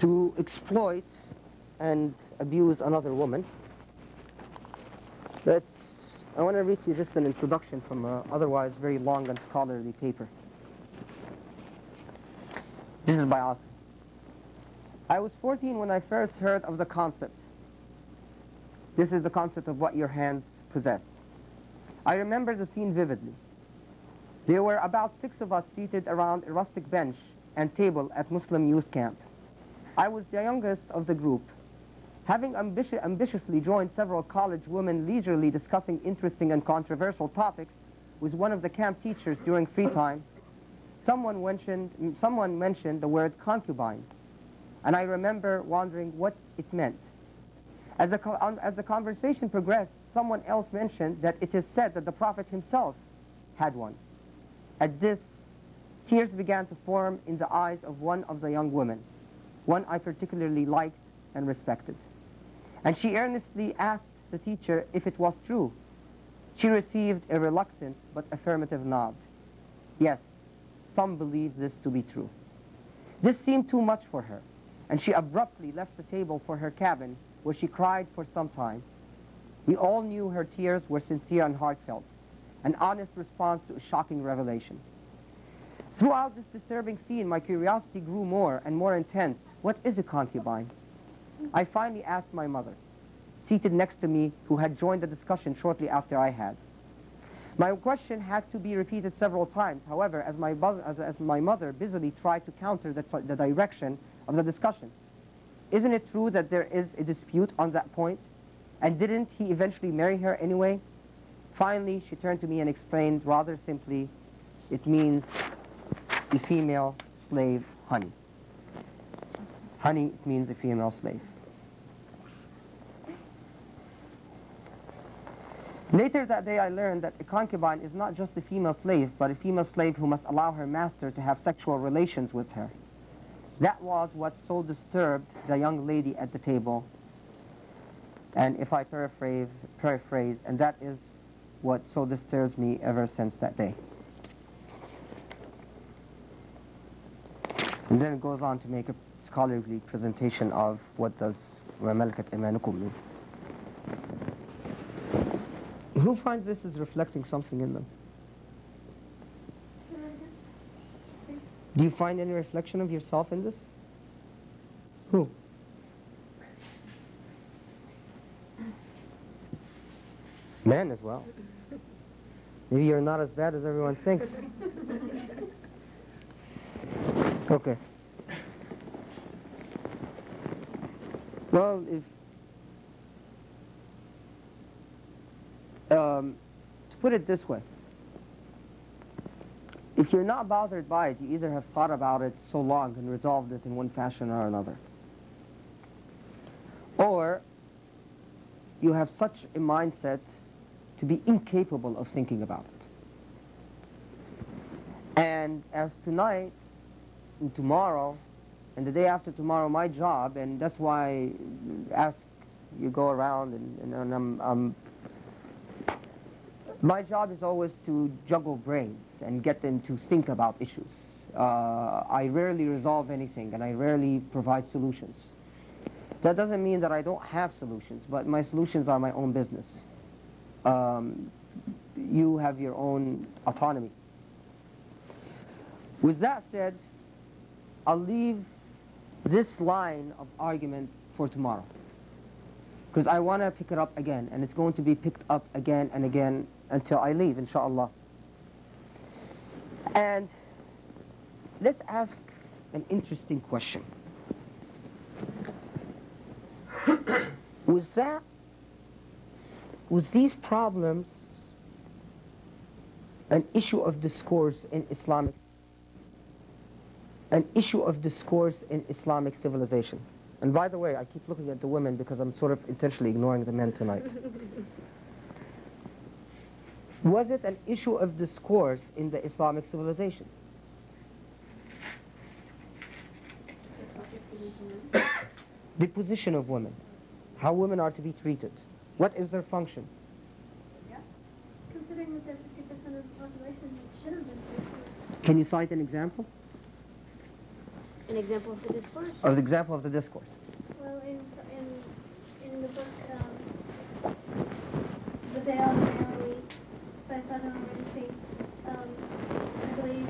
to exploit and abuse another woman. Let's, I want to read you just an introduction from an otherwise very long and scholarly paper. This is by Asif. I was 14 when I first heard of the concept. This is the concept of what your hands possess. I remember the scene vividly. There were about six of us seated around a rustic bench and table at Muslim youth camp. I was the youngest of the group. Having ambici ambitiously joined several college women leisurely discussing interesting and controversial topics with one of the camp teachers during free time, someone mentioned, someone mentioned the word concubine, and I remember wondering what it meant. As as the conversation progressed, someone else mentioned that it is said that the Prophet himself had one. At this, tears began to form in the eyes of one of the young women, one I particularly liked and respected. And she earnestly asked the teacher if it was true. She received a reluctant but affirmative nod. Yes, some believe this to be true. This seemed too much for her, and she abruptly left the table for her cabin, where she cried for some time. We all knew her tears were sincere and heartfelt, an honest response to a shocking revelation. Throughout this disturbing scene, my curiosity grew more and more intense. What is a concubine? I finally asked my mother, seated next to me, who had joined the discussion shortly after I had. My question had to be repeated several times. However, as my, as, as my mother busily tried to counter the, the direction of the discussion, isn't it true that there is a dispute on that point? And didn't he eventually marry her anyway? Finally, she turned to me and explained rather simply, it means a female slave honey. Honey means a female slave. Later that day I learned that a concubine is not just a female slave, but a female slave who must allow her master to have sexual relations with her. That was what so disturbed the young lady at the table. And if I paraphrase, paraphrase, and that is what so disturbs me ever since that day. And then it goes on to make a scholarly presentation of what does Malakat Imanukum mean. Who finds this is reflecting something in them? Do you find any reflection of yourself in this? Who? Men as well. Maybe you're not as bad as everyone thinks. Okay. Well, if um, to put it this way, if you're not bothered by it, you either have thought about it so long and resolved it in one fashion or another, or you have such a mindset to be incapable of thinking about it. And as tonight and tomorrow and the day after tomorrow my job, and that's why ask you go around and, and, and I'm, I'm, my job is always to juggle brains and get them to think about issues. Uh, I rarely resolve anything and I rarely provide solutions. That doesn't mean that I don't have solutions, but my solutions are my own business. Um, you have your own autonomy. With that said, I'll leave this line of argument for tomorrow. Because I want to pick it up again, and it's going to be picked up again and again until I leave, inshallah. And let's ask an interesting question. was that, was these problems an issue of discourse in Islamic an issue of discourse in Islamic civilization. And by the way, I keep looking at the women because I'm sort of intentionally ignoring the men tonight. Was it an issue of discourse in the Islamic civilization? the position of women, how women are to be treated, what is their function? Yeah. Considering that 50% of the population should have been Can you cite an example? An example of the discourse? Or the example of the discourse? Well, in, in, in the book, um, The Veil of Mary by Fatima Rafi, um, I believe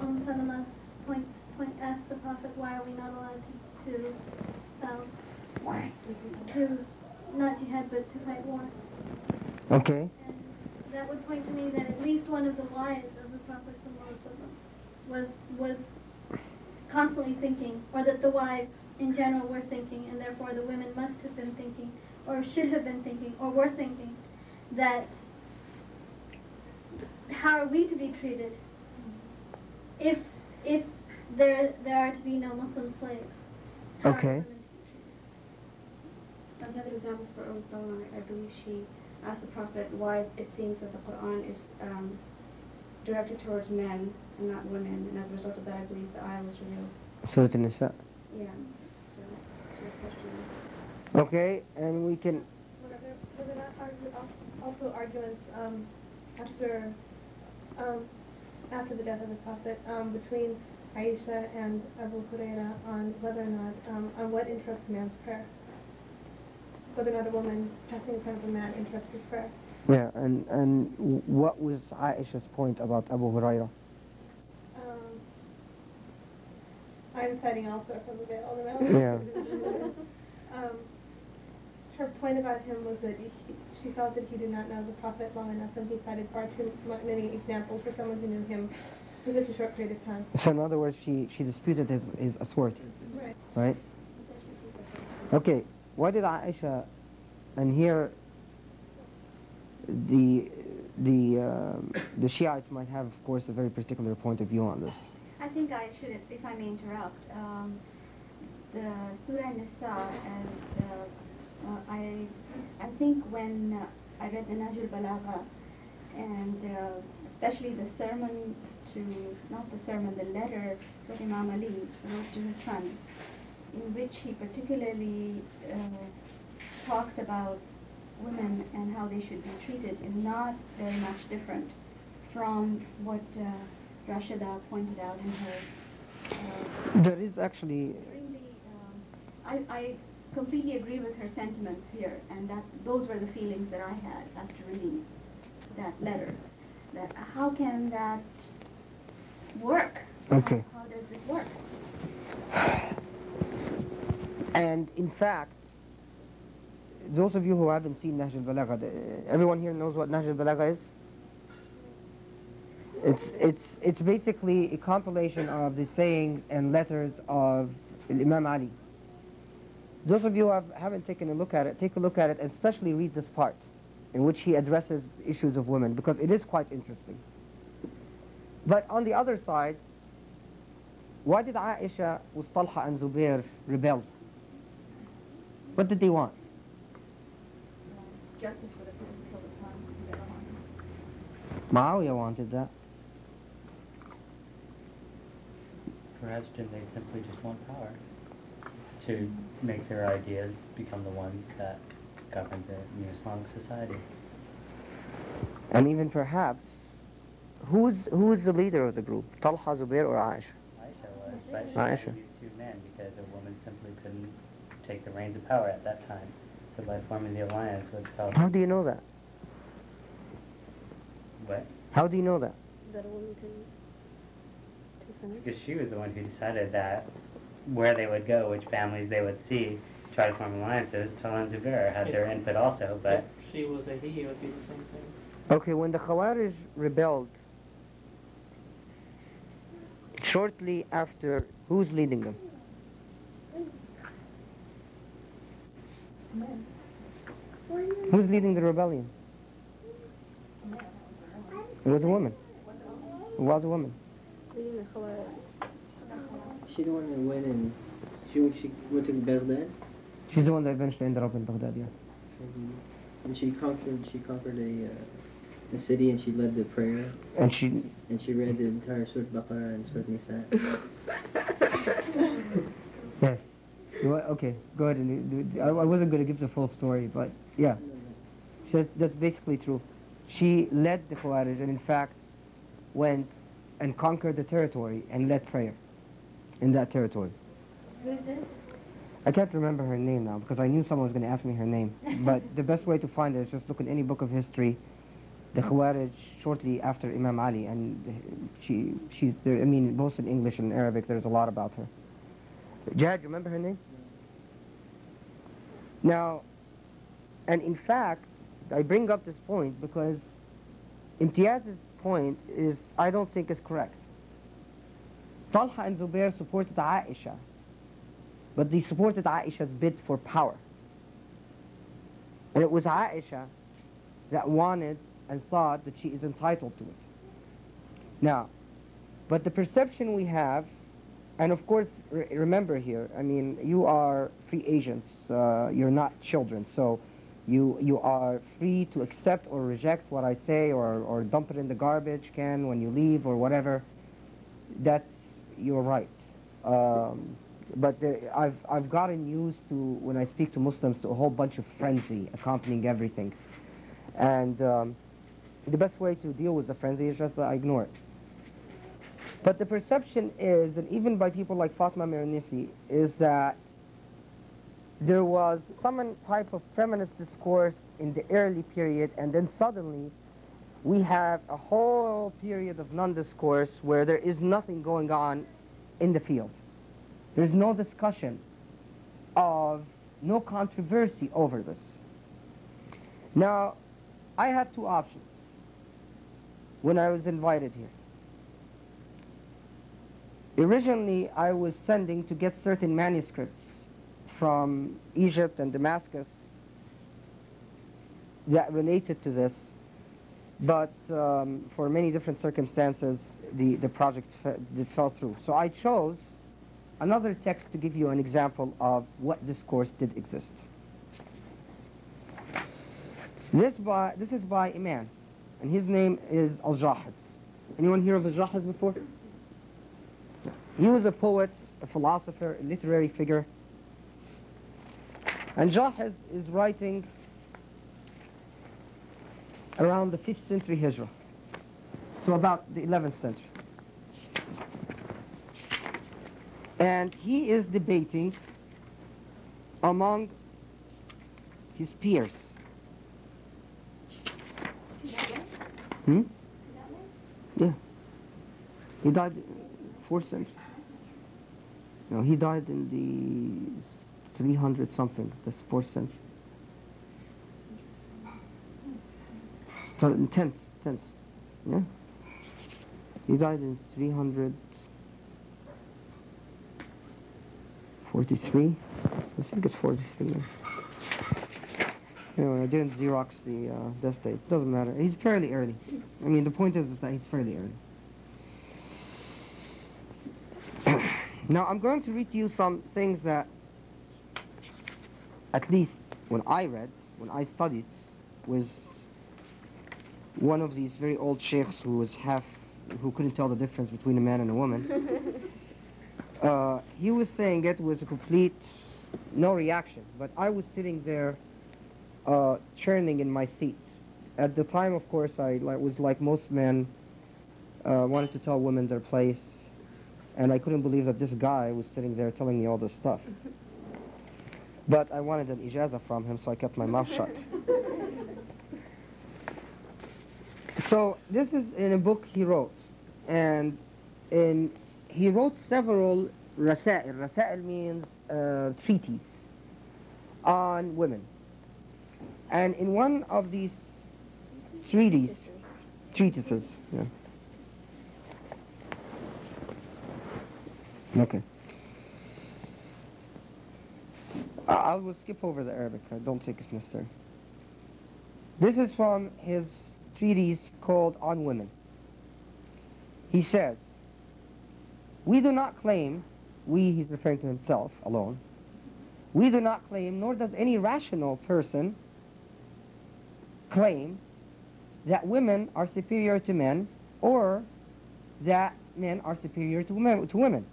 Umm Salama point, point, asked the Prophet, why are we not allowed to, to, um, to, not jihad, but to fight war? Okay. And that would point to me that at least one of the wives of the Prophet was was constantly thinking, or that the wives in general were thinking, and therefore the women must have been thinking, or should have been thinking, or were thinking, that how are we to be treated if if there there are to be no Muslim slaves? How Okay. women to be treated? Another example for Umm Salama, I believe she asked the Prophet why it seems that the Quran is um, directed towards men and not women, and as a result of that, I believe the ayah was revealed. Surah An-Nisa. Yeah, so she was questioning. Okay, and we can, Were there, were there not argu- also arguments um, after um, after the death of the Prophet um, between Aisha and Abu Huraira on whether or not um, on what interrupts a man's prayer? Whether or not a woman passing in front of a man interrupts his prayer. Yeah, and, and what was Aisha's point about Abu Huraira? Um, I'm citing also from the veil. the veil. um, her point about him was that he, she felt that he did not know the Prophet long enough, and he cited far too many examples for someone who knew him for such a short period of time. So in other words, she, she disputed his, his authority, Right. right? Okay, why did Aisha, and here the, the, um, the Shiites might have, of course, a very particular point of view on this. I think I should, if I may interrupt, um, the Surah Nisa, as uh, uh, I, I think when uh, I read the Nahj al-Balagha, and uh, especially the sermon to, not the sermon, the letter that Imam Ali wrote to his son, in which he particularly uh, talks about women and how they should be treated, is not very much different from what uh, Rashida pointed out in her. Uh, There is actually, extremely, um, I, I completely agree with her sentiments here, and that those were the feelings that I had after reading that letter. That how can that work? Okay. How, how does this work? and in fact, those of you who haven't seen Nahj al-Balagha, everyone here knows what Nahj al-Balagha is? It's, it's, it's basically a compilation of the sayings and letters of Imam Ali. Those of you who have, haven't taken a look at it, take a look at it and especially read this part in which he addresses issues of women because it is quite interesting. But on the other side, why did Aisha with Talha and Zubair rebel? What did they want? Justice for the people who killed his son. and their own. Muawiyah wanted that. Perhaps didn't they simply just want power to make their ideas become the ones that govern the new Islamic society? And even perhaps, who's, who's the leader of the group? Talha, Zubair, or Aisha? Aisha was, but she Aisha. these two men because a woman simply couldn't take the reins of power at that time. So by forming the alliance with How do you know that? what? How do you know that? That a woman can. Because she was the one who decided that where they would go, which families they would see, try to form alliances. Talha and Zubair had their input also, but If she was a he, it would be the same thing. Okay, when the Khawarij rebelled, shortly after, who's leading them? Who's leading the rebellion? It was a woman. It was a woman. Leading the Khawarij. She the one that went and she, she went to Baghdad She's the one that eventually ended up in Baghdad, yeah. and, and she conquered she conquered a uh, a city and she led the prayer And she, and she read the entire Surah Baqarah and Surah Nisa. yes. Okay, go ahead. And do- I I wasn't going to give the full story, but yeah. So that's- basically true. She led the Khawarij and in fact went and conquered the territory and led prayer. in that territory. Who's this? I can't remember her name now because I knew someone was going to ask me her name. but the best way to find it is just look in any book of history. The Khawarij shortly after Imam Ali, and she she's there. I mean, both in English and Arabic. There's a lot about her. Jad, do you remember her name? Now, and in fact, I bring up this point because Imtiaz's point is, I don't think is correct. Talha and Zubair supported Aisha, but they supported Aisha's bid for power. And it was Aisha that wanted and thought that she is entitled to it. Now, but the perception we have, and of course, re remember here, I mean, you are free agents, uh, you're not children, so you, you are free to accept or reject what I say or, or dump it in the garbage can when you leave or whatever. That's your right. Um, but there, I've, I've gotten used to, when I speak to Muslims, to a whole bunch of frenzy accompanying everything. And um, the best way to deal with the frenzy is just uh, ignore it. But the perception is, and even by people like Fatma Mernissi, is that there was some type of feminist discourse in the early period, and then suddenly we have a whole period of non-discourse where there is nothing going on in the field. There's no discussion of, no controversy over this. Now, I had two options when I was invited here. Originally, I was sending to get certain manuscripts from Egypt and Damascus that related to this, but um, for many different circumstances, the, the project fell through. So I chose another text to give you an example of what discourse did exist. This, by, this is by a man, and his name is Al-Jahiz. Anyone hear of Al-Jahiz before? He was a poet, a philosopher, a literary figure. And Jahiz is writing around the 5th century Hijrah, so about the 11th century. And he is debating among his peers. Hmm? Yeah. He died 4th century. No, he died in the 300 something, the 4th century. So, 10th, 10th, yeah? He died in 343. I think it's 43. Anyway, I didn't Xerox the uh, death date. Doesn't matter. He's fairly early. I mean, the point is, is that he's fairly early. Now, I'm going to read to you some things that, at least when I read, when I studied, was one of these very old sheikhs who was half, who couldn't tell the difference between a man and a woman. uh, he was saying it was a complete, no reaction. But I was sitting there, uh, churning in my seat. At the time, of course, I like, was like most men, uh, wanted to tell women their place, and I couldn't believe that this guy was sitting there telling me all this stuff. But I wanted an ijaza from him, so I kept my mouth shut. So this is in a book he wrote, and in, he wrote several rasail. Rasail means uh, treaties on women. And in one of these treaties, treatises, yeah. Okay. I will skip over the Arabic. I don't think it's necessary. This is from his treatise called On Women. He says, we do not claim, we, he's referring to himself alone, we do not claim, nor does any rational person claim that women are superior to men or that men are superior to women. To women.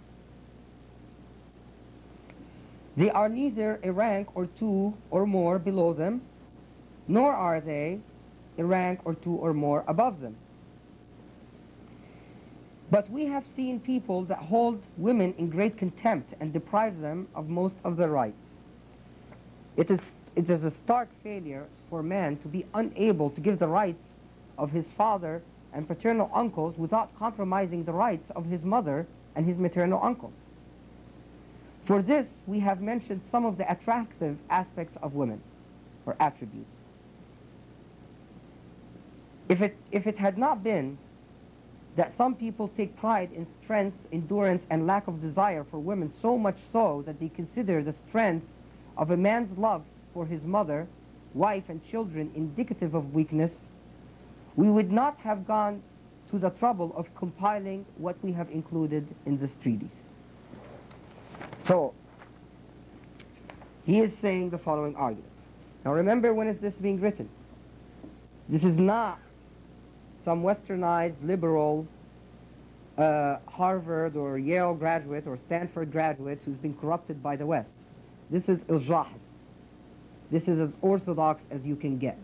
They are neither a rank or two or more below them, nor are they a rank or two or more above them. But we have seen people that hold women in great contempt and deprive them of most of their rights. It is, it is a stark failure for man to be unable to give the rights of his father and paternal uncles without compromising the rights of his mother and his maternal uncles. For this, we have mentioned some of the attractive aspects of women, or attributes. If it, if it had not been that some people take pride in strength, endurance, and lack of desire for women so much so that they consider the strength of a man's love for his mother, wife, and children indicative of weakness, we would not have gone to the trouble of compiling what we have included in this treatise. So, he is saying the following argument. Now remember, when is this being written? This is not some westernized liberal uh, Harvard or Yale graduate or Stanford graduate who's been corrupted by the West. This is Al-Jahiz. This is as orthodox as you can get.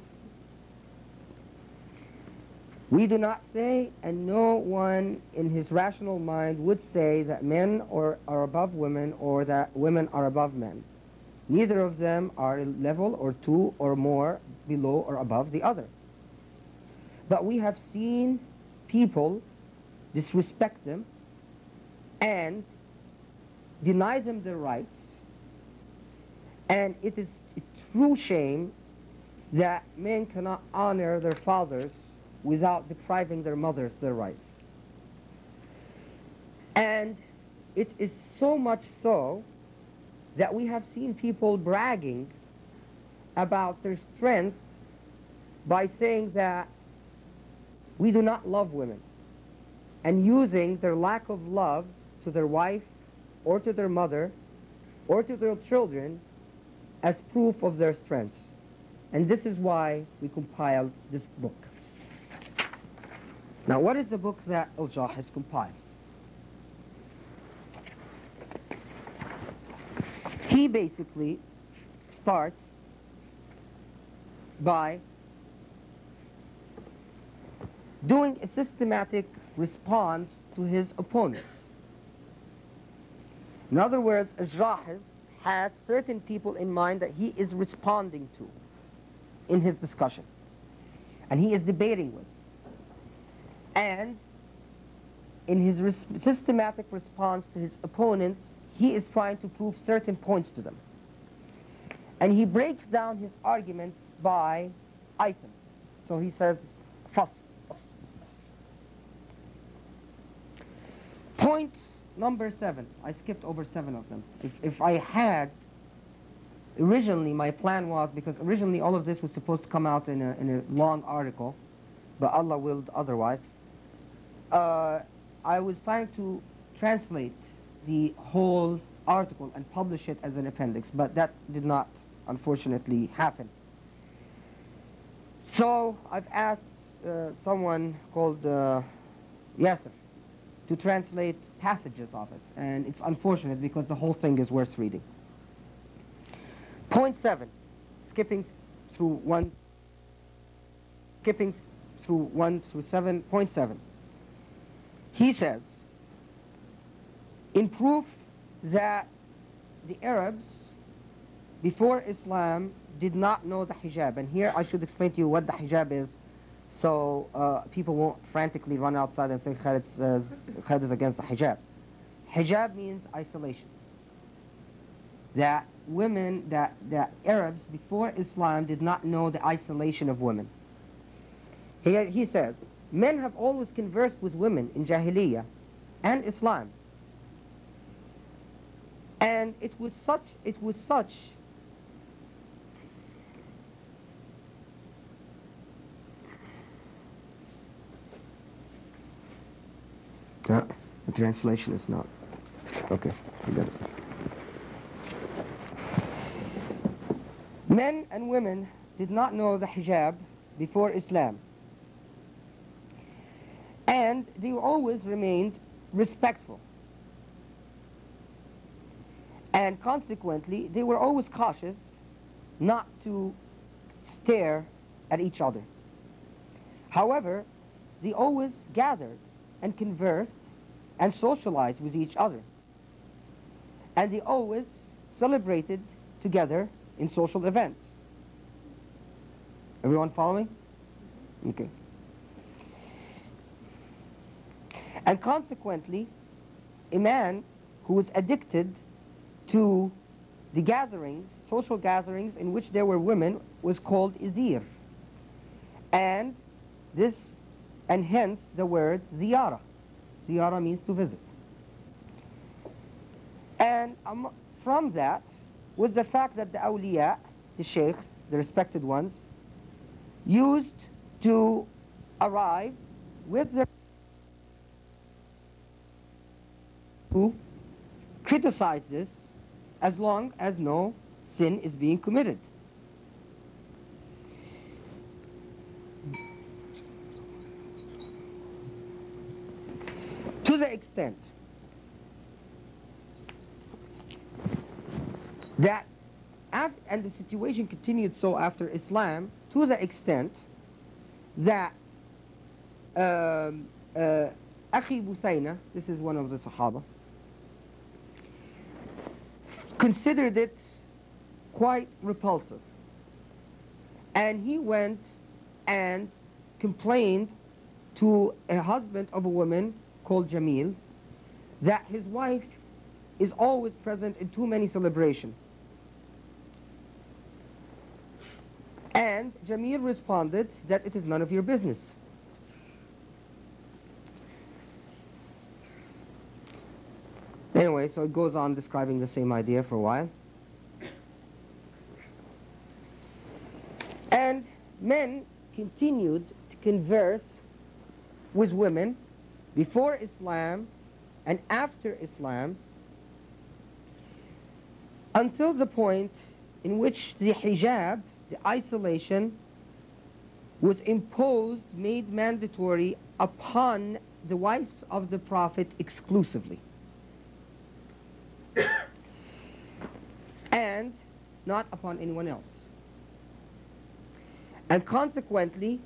We do not say, and no one in his rational mind would say that men are, are above women or that women are above men. Neither of them are a level or two or more below or above the other. But we have seen people disrespect them and deny them their rights. And it is a true shame that men cannot honor their fathers without depriving their mothers their rights. And it is so much so that we have seen people bragging about their strength by saying that we do not love women and using their lack of love to their wife or to their mother or to their children as proof of their strength. And this is why we compiled this book. Now, what is the book that Al-Jahiz compiles? He basically starts by doing a systematic response to his opponents. In other words, Al-Jahiz has certain people in mind that he is responding to in his discussion. And he is debating with. And in his res systematic response to his opponents, he is trying to prove certain points to them. And he breaks down his arguments by items. So he says, first, point number seven. I skipped over seven of them. If, if I had, originally my plan was, because originally all of this was supposed to come out in a, in a long article, but Allah willed otherwise. Uh, I was planning to translate the whole article and publish it as an appendix, but that did not, unfortunately, happen. So I've asked uh, someone called uh, Yasser to translate passages of it, and it's unfortunate because the whole thing is worth reading. Point seven, skipping through one, skipping through one through seven. Point seven. He says, in proof that the Arabs before Islam did not know the hijab. And here I should explain to you what the hijab is so uh, people won't frantically run outside and say Khaled is, Khaled is against the hijab. Hijab means isolation. That women, that, that Arabs before Islam did not know the isolation of women. He, he says, men have always conversed with women in Jahiliyyah and Islam and it was such, it was such No, the translation is not. Okay, you got it. Men and women did not know the hijab before Islam. And they always remained respectful. And consequently, they were always cautious not to stare at each other. However, they always gathered and conversed and socialized with each other. And they always celebrated together in social events. Everyone following? Okay. And consequently, a man who was addicted to the gatherings, social gatherings in which there were women, was called Izir. And this, and hence the word ziyara. Ziyara means to visit. And um, from that was the fact that the awliya, the sheikhs, the respected ones, used to arrive with their to criticize this as long as no sin is being committed. To the extent that, and the situation continued so after Islam, to the extent that um, uh, Busayna, this is one of the Sahaba, considered it quite repulsive. And he went and complained to a husband of a woman called Jamil that his wife is always present in too many celebrations. And Jamil responded that it is none of your business. Anyway, so it goes on describing the same idea for a while. And men continued to converse with women before Islam and after Islam until the point in which the hijab, the isolation, was imposed, made mandatory upon the wives of the Prophet exclusively. And not upon anyone else. And consequently,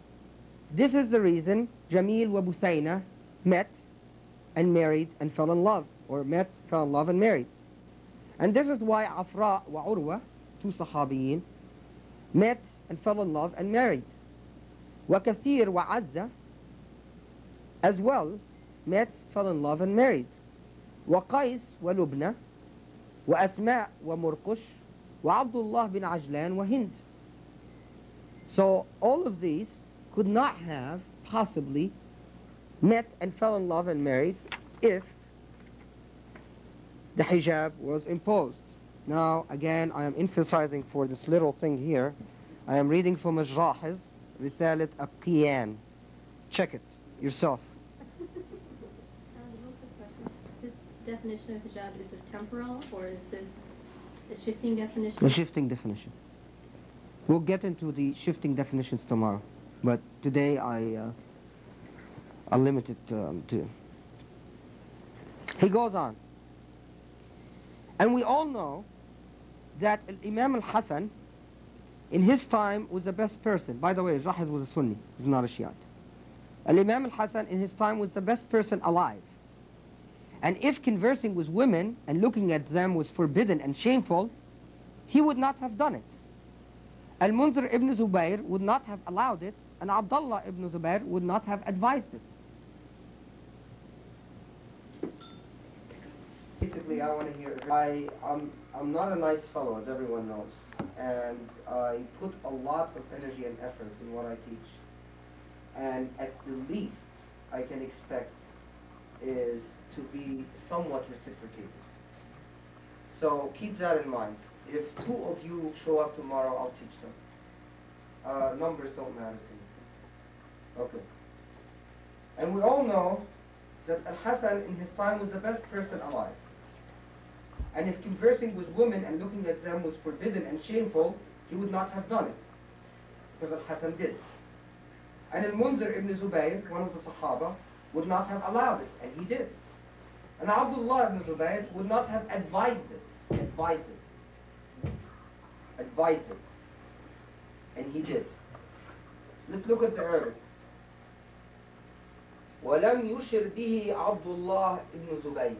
this is the reason Jamil wa Busayna met and married and fell in love, or met, fell in love and married. And this is why Afra wa Urwa, two Sahabiyin, met and fell in love and married. Wa Kathir wa Azza, as well, met, fell in love and married. Wa Qais wa Lubna, وأسماء ومرقش وعبد الله bin Ajlan وهند so all of these could not have possibly met and fell in love and married if the hijab was imposed. Now, again, I am emphasizing for this little thing here. I am reading from Al-Jahiz, Risalat al-Qiyan. Check it yourself. Definition of hijab, is this temporal or is this a shifting definition? the shifting definition. We'll get into the shifting definitions tomorrow but today I uh, I'll limit it um, to he goes on. And we all know that Imam al-Hassan in his time was the best person. By the way Jahiz was a Sunni he's not a Shiite. Al-Imam al-Hassan in his time was the best person alive and if conversing with women and looking at them was forbidden and shameful, he would not have done it. Al-Munzir ibn Zubayr would not have allowed it, and Abdullah ibn Zubayr would not have advised it. Basically, I want to hear. I, I'm, I'm not a nice fellow, as everyone knows, and I put a lot of energy and effort in what I teach. And at the least I can expect is to be somewhat reciprocated. So keep that in mind. If two of you show up tomorrow, I'll teach them. Uh, numbers don't matter to me. Okay. And we all know that Al-Hassan in his time was the best person alive. And if conversing with women and looking at them was forbidden and shameful, he would not have done it. Because Al-Hassan did. And Al-Munzir ibn Zubayr, one of the Sahaba, would not have allowed it, and he did. And Abdullah ibn Zubayr would not have advised it, advised it, advised it, and he did. Let's look at the Arabic. ولم يشر به عبد الله ibn Zubayr.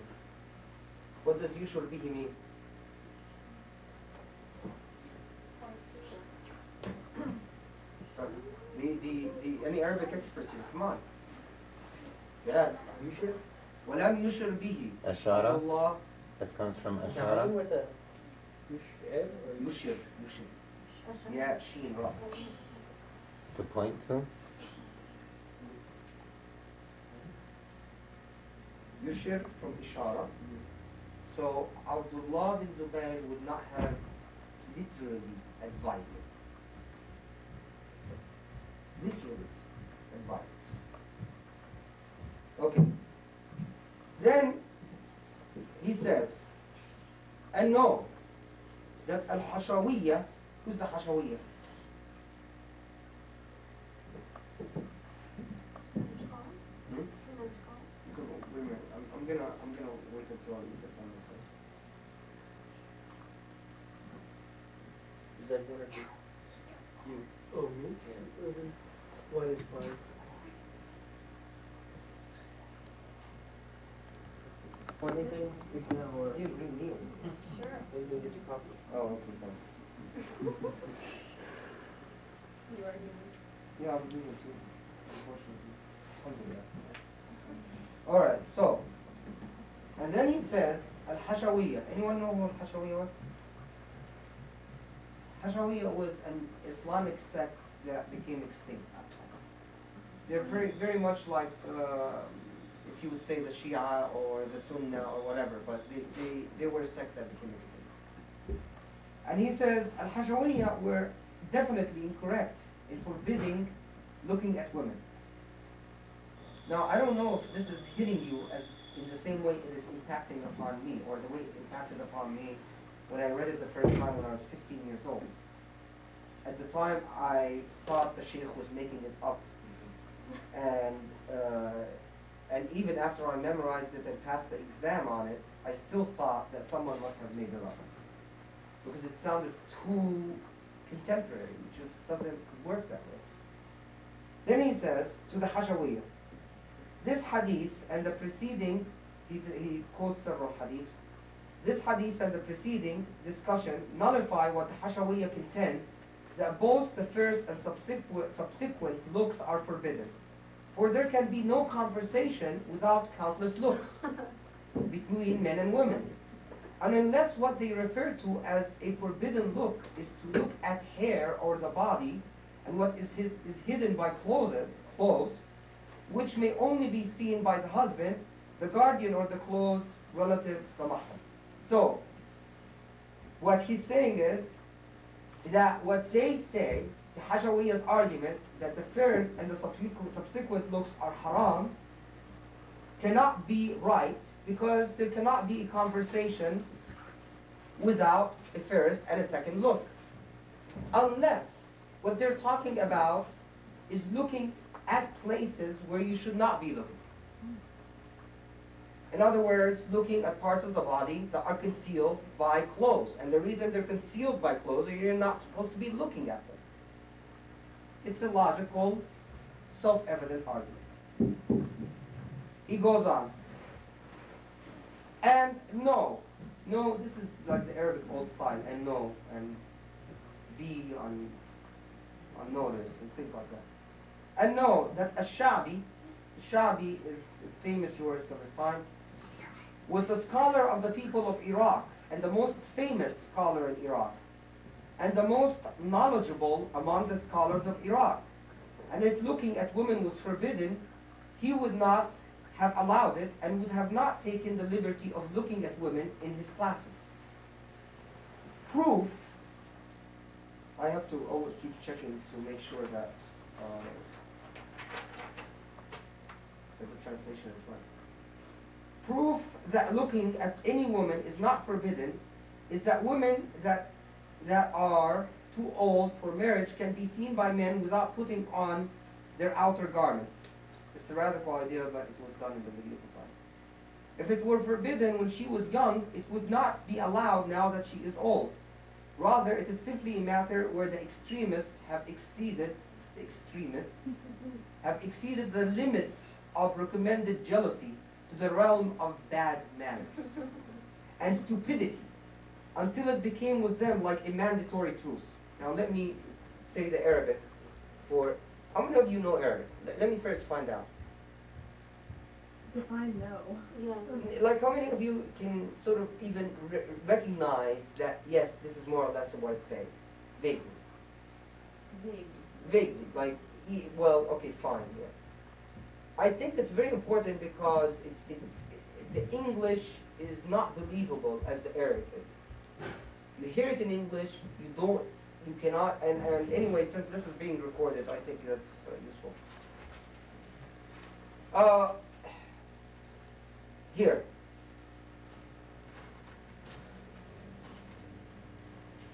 What does يشر به mean? The, the, the, any Arabic experts here, come on. Yeah. يشر ولم يشر به أشارة الله that comes from Shahada أشارة with a يشر or يشر يشر Yeah, sheen, right. to point to Yushir from Ishara. So Abdullah bin Zubayr would not have literally advised him. Literally advised. Okay. Then he says, and know that Al-Hashawiyya, who's the Hashawiyya? Anything? We can have more. You bring me. Maybe we'll get you coffee. Oh, okay, thanks. You are doing Yeah, I'm doing it too. Unfortunately. Alhamdulillah. All right. So, and then he says Al-Hashawiyya. Anyone know who Al-Hashawiyya was? Hashawiyya was an Islamic sect that became extinct. They're very, very much like, uh, if you would say the Shia or the Sunnah or whatever, but they, they, they were a sect that became extinct. And he says Al-Hashawiyya were definitely incorrect in forbidding looking at women. Now, I don't know if this is hitting you as in the same way it is impacting upon me, or the way it impacted upon me when I read it the first time when I was 15 years old. At the time, I thought the sheikh was making it up. And, uh, and even after I memorized it and passed the exam on it, I still thought that someone must have made it up. Because it sounded too contemporary. It just doesn't work that way. Then he says to the Hashawiyah, this hadith and the preceding, he, he quotes several hadiths, this hadith and the preceding discussion nullify what the Hashawiyah contend that both the first and subsequent, subsequent looks are forbidden. For there can be no conversation without countless looks between men and women. And unless what they refer to as a forbidden look is to look at hair or the body, and what is, hid, is hidden by clothes, clothes, which may only be seen by the husband, the guardian or the close relative, the mahram. So, what he's saying is that what they say, the Hashawiyya's argument, that the first and the subsequent, subsequent looks are haram, cannot be right because there cannot be a conversation without a first and a second look. Unless what they're talking about is looking at places where you should not be looking. In other words, looking at parts of the body that are concealed by clothes. And the reason they're concealed by clothes is you're not supposed to be looking at them. It's a logical, self-evident argument. He goes on. And no, no, this is like the Arabic old style, and no, and be on, on notice, and things like that. And no, that Ash-Shabi, Shabi is a famous jurist of his time, was a scholar of the people of Iraq, and the most famous scholar in Iraq, and the most knowledgeable among the scholars of Iraq. And if looking at women was forbidden, he would not have allowed it and would have not taken the liberty of looking at women in his classes. Proof, I have to always keep checking to make sure that, uh, that the translation is right. Proof that looking at any woman is not forbidden is that women that, that are too old for marriage can be seen by men without putting on their outer garments. It's a radical idea, but it was done in the medieval time. If it were forbidden when she was young, it would not be allowed now that she is old. Rather, it is simply a matter where the extremists have exceeded, the extremists have exceeded the limits of recommended jealousy to the realm of bad manners and stupidity until it became with them like a mandatory truth. Now let me say the Arabic for, how many of you know Arabic? Let, me first find out. Define no. Like how many of you can sort of even re- recognize that, yes, this is more or less what it's saying? Vaguely. Vague. Vaguely, like, e- well, okay, fine, yeah. I think it's very important because it's, it's, the English is not believable as the Arabic is. You hear it in English, you don't, you cannot, and, and anyway, since this is being recorded, I think that's uh, useful. Uh, here.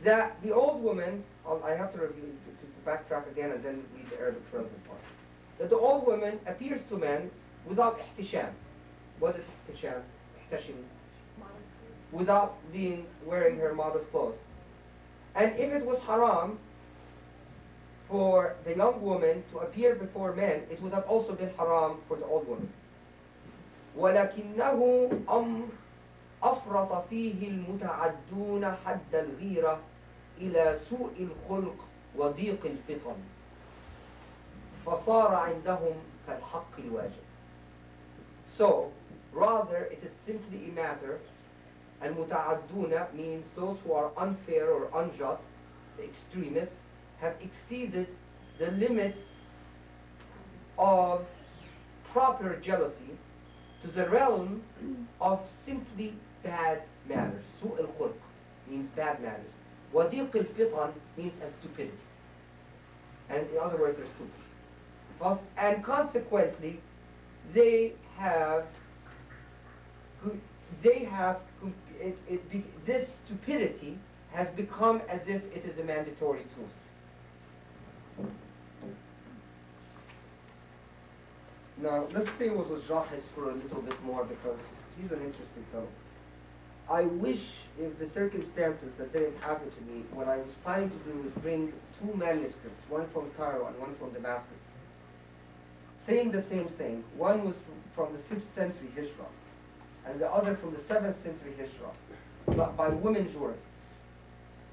That the old woman, I'll- I have to review, to, to backtrack again and then read the Arabic relevant part. That the old woman appears to men without ihtisham. What is ihtisham? Ihtashim Without being, wearing her modest clothes. And if it was haram for the young woman to appear before men, it would have also been haram for the old woman. ولكنه أمر أفرط فيه المتعدون حد الغيرة إلى سوء الخلق وضيق الفطن فصار عندهم كالحق الواجب So, rather it is simply a matter Al-Muta'adduna means those who are unfair or unjust, the extremists, have exceeded the limits of proper jealousy to the realm of simply bad manners. Su' al-khulq means bad manners. Wadiq al-fitan means a stupidity. And in other words, they're stupid. And consequently, they have they have it, it be, this stupidity has become as if it is a mandatory truth. Now, let's stay with Jahiz for a little bit more because he's an interesting fellow. I wish if the circumstances that didn't happen to me, what I was planning to do was bring two manuscripts, one from Cairo and one from Damascus, saying the same thing. One was from the 5th century Hijra, and the other from the 7th century Hijra, but by women jurists,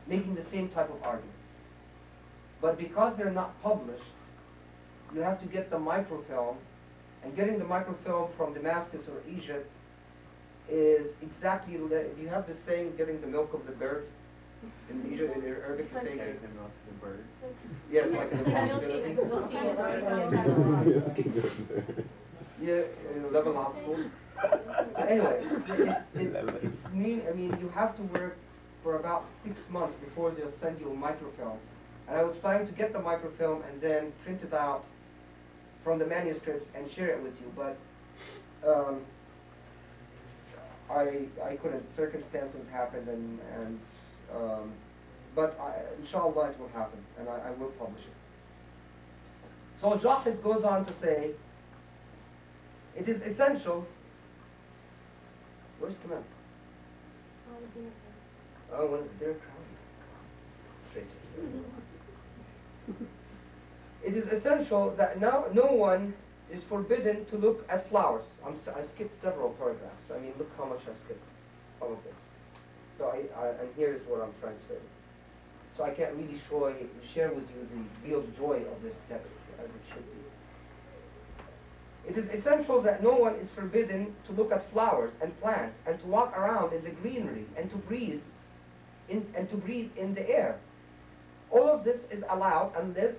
making the same type of argument. But because they're not published, you have to get the microfilm, and getting the microfilm from Damascus or Egypt is exactly, le- do you have the saying, getting the milk of the bird? In Egypt, in Arabic, the saying, yeah, it's like an impossibility. Yeah, level hospital. Anyway, it's, it's, mean, I mean, you have to work for about six months before they'll send you a microfilm. And I was planning to get the microfilm and then print it out from the manuscripts and share it with you, but um, I I couldn't. Circumstances happened, and and um, but I, inshallah it will happen, and I, I will publish it. So Jahiz goes on to say, it is essential. Where's Kamal? Oh, when it's their crowd. Straight It is essential that now no one is forbidden to look at flowers. I'm, I skipped several paragraphs. I mean, look how much I skipped. All of this. So I, I, and here is what I'm trying to say. So I can't really show, share with you the real joy of this text as it should be. It is essential that no one is forbidden to look at flowers and plants and to walk around in the greenery and to breathe in, and to breathe in the air. All of this is allowed unless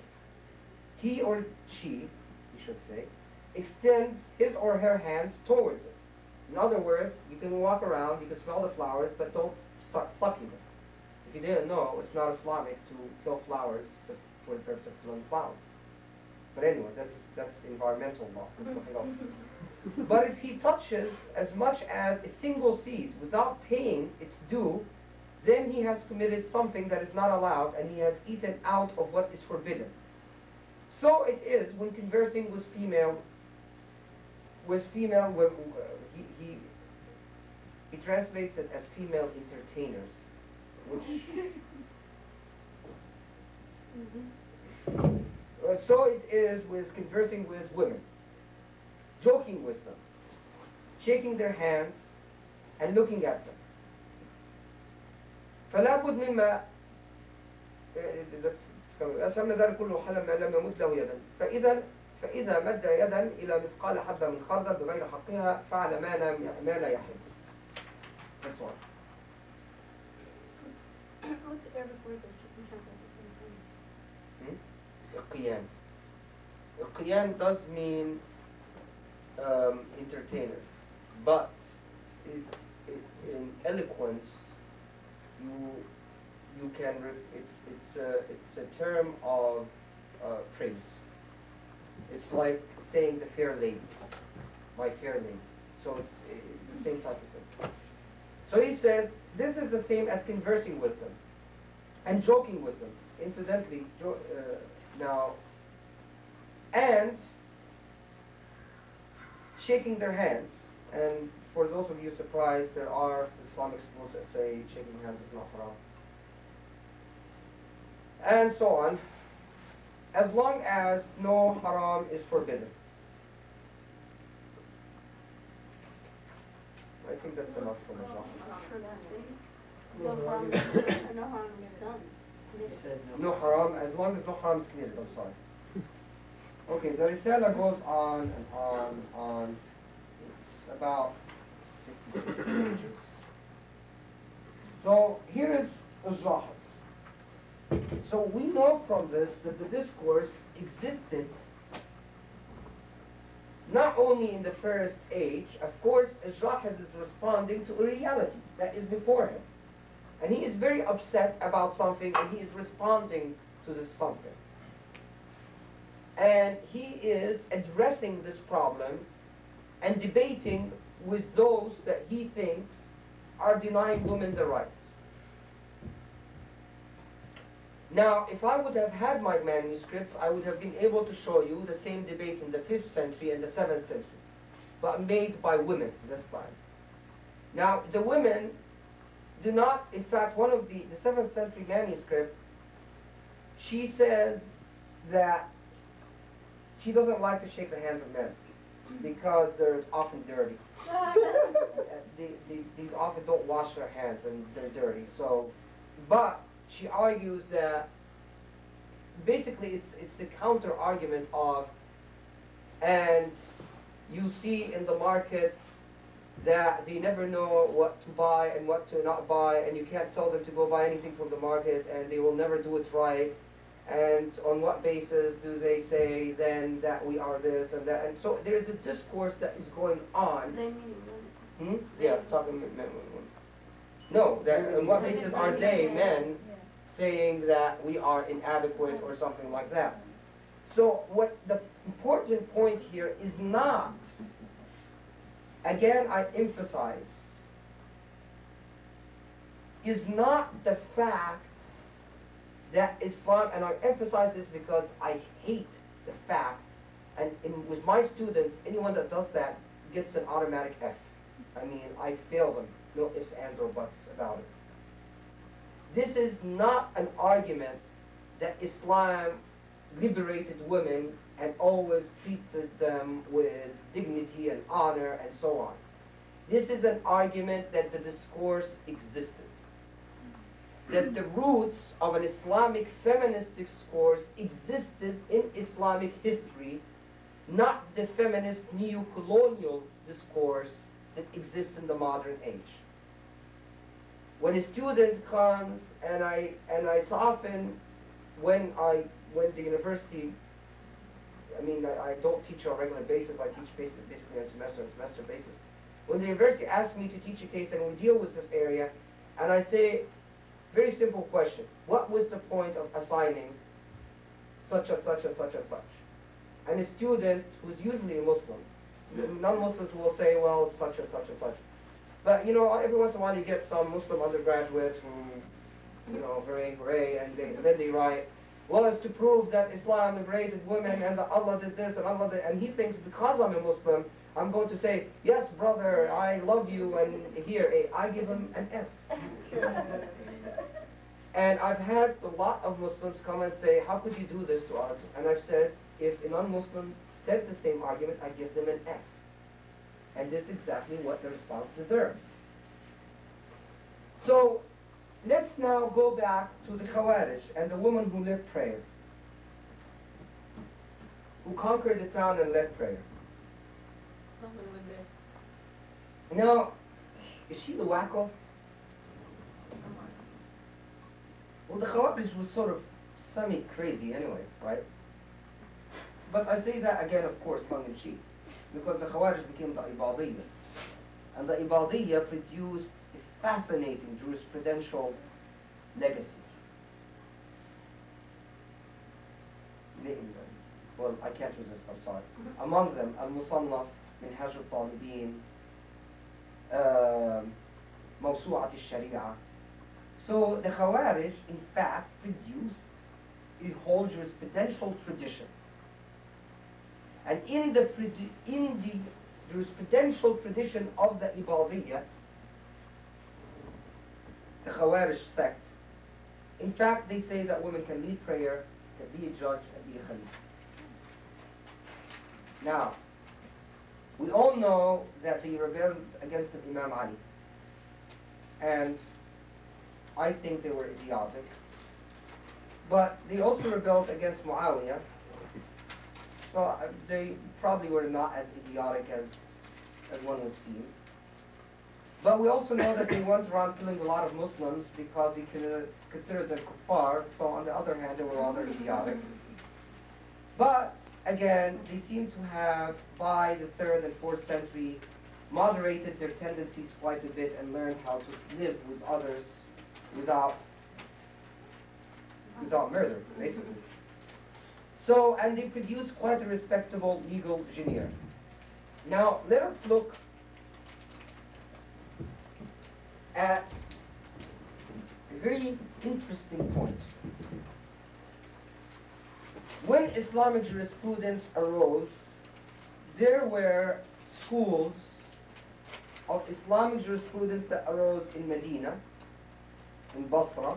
he or she, we should say, extends his or her hands towards it. In other words, you can walk around, you can smell the flowers, but don't start plucking them. If you didn't know, it's not Islamic to kill flowers just for the purpose of killing flowers. But anyway, that's, that's environmental law, that's something else. But if he touches as much as a single seed without paying its due, then he has committed something that is not allowed and he has eaten out of what is forbidden. So it is when conversing with female, with female, with, uh, he, he, he translates it as female entertainers, which Uh, so it is with conversing with women. جو shaking their hands and looking at them فلا بد مما أسمى ذلك كله حلم ما لم يمد له يدا فإذا فإذا مد يدا إلى مثقال حبة من خردل بغير حقها فعل ما لا ما لا يحل. That's all. What's the Arabic word that's just in terms of the Iqyan. Iqyan does mean um, entertainers, but it, it, in eloquence, you you can it's it's a it's a term of uh, praise. It's like saying the fair lady, my fair lady. So it's, uh, the same type of thing. So he says this is the same as conversing with them and joking with them. Incidentally, jo- uh, now, and shaking their hands. And for those of you surprised, there are Islamic schools that say shaking hands is not haram. And so on, as long as no haram is forbidden. I think that's enough for Najah. No harm, no harm is done. He said no. Haram, as long as no haram is clear, I'm sorry. Okay, the Risala goes on and on and on. It's about 50, pages. So here is Ujahas. So we know from this that the discourse existed not only in the first age, of course, Ujahas is responding to a reality that is before him. And he is very upset about something and he is responding to this something. And he is addressing this problem and debating with those that he thinks are denying women the rights. Now, if I would have had my manuscripts, I would have been able to show you the same debate in the 5th century and the 7th century, but made by women this time. Now, the women do not, in fact, one of the, the 7th century manuscript, she says that she doesn't like to shake the hands of men because they're often dirty. They, they, they often don't wash their hands and they're dirty. So, but she argues that basically it's, it's the counter argument of, and you see in the markets that they never know what to buy and what to not buy, and you can't tell them to go buy anything from the market, and they will never do it right. And on what basis do they say then that we are this and that? And so there is a discourse that is going on. They mean. Hmm? Yeah, talking men, men. No, that, on what basis are they, men, saying that we are inadequate or something like that? So what the important point here is not, again I emphasize, is not the fact that Islam, and I emphasize this because I hate the fact, and in, with my students, anyone that does that gets an automatic F. I mean, I fail them, no ifs, ands, or buts about it. This is not an argument that Islam liberated women and always treated them with dignity and honor and so on. This is an argument that the discourse existed. That the roots of an Islamic feminist discourse existed in Islamic history, not the feminist neo-colonial discourse that exists in the modern age. When a student comes, and I, and I often, when I went to university, I mean, I, I don't teach on a regular basis, I teach basically, basically on semester and semester basis. When the university asks me to teach a case and we deal with this area, and I say, very simple question, what was the point of assigning such and such and such and such? And a student who's usually a Muslim, non-Muslims will say, well, such and such and such. But, you know, every once in a while you get some Muslim undergraduate who, you know, hooray, hooray, and, they, and then they write, it's to prove that Islam liberated women and that Allah did this and Allah did, and he thinks because I'm a Muslim, I'm going to say, yes, brother, I love you, and here, eh, I give him an F. and I've had a lot of Muslims come and say, how could you do this to us? And I've said, if a non-Muslim said the same argument, I give them an F. And this is exactly what the response deserves. So, let's now go back to the Khawarij and the woman who led prayer, who conquered the town and led prayer. Now, is she the wacko? Well, the Khawarij was sort of semi-crazy anyway, right? But I say that again, of course, tongue-in-cheek, because the Khawarij became the Ibadiyya. And the Ibadiyya produced fascinating jurisprudential legacy. Well, I can't resist, I'm sorry. Among them, Al-Musannaf, Minhaj al-Talibin, um, موسوعة الشريعة. So the Khawarij, in fact, produced a whole jurisprudential tradition. And in the, produ- in the jurisprudential tradition of the Ibadiyya, the Khawarij sect, in fact, they say that women can lead prayer, can be a judge, and be a Khalifa. Now, we all know that they rebelled against Imam Ali. And I think they were idiotic. But they also rebelled against Muawiyah. So uh, they probably were not as idiotic as, as one would seem. But we also know that they went around killing a lot of Muslims because he considered them kuffar. So on the other hand, they were rather idiotic. But again, they seem to have, by the third and fourth century, moderated their tendencies quite a bit and learned how to live with others without without murder, basically. So, and they produced quite a respectable legal veneer. Now, let us look at a very interesting point. When Islamic jurisprudence arose, there were schools of Islamic jurisprudence that arose in Medina, in Basra,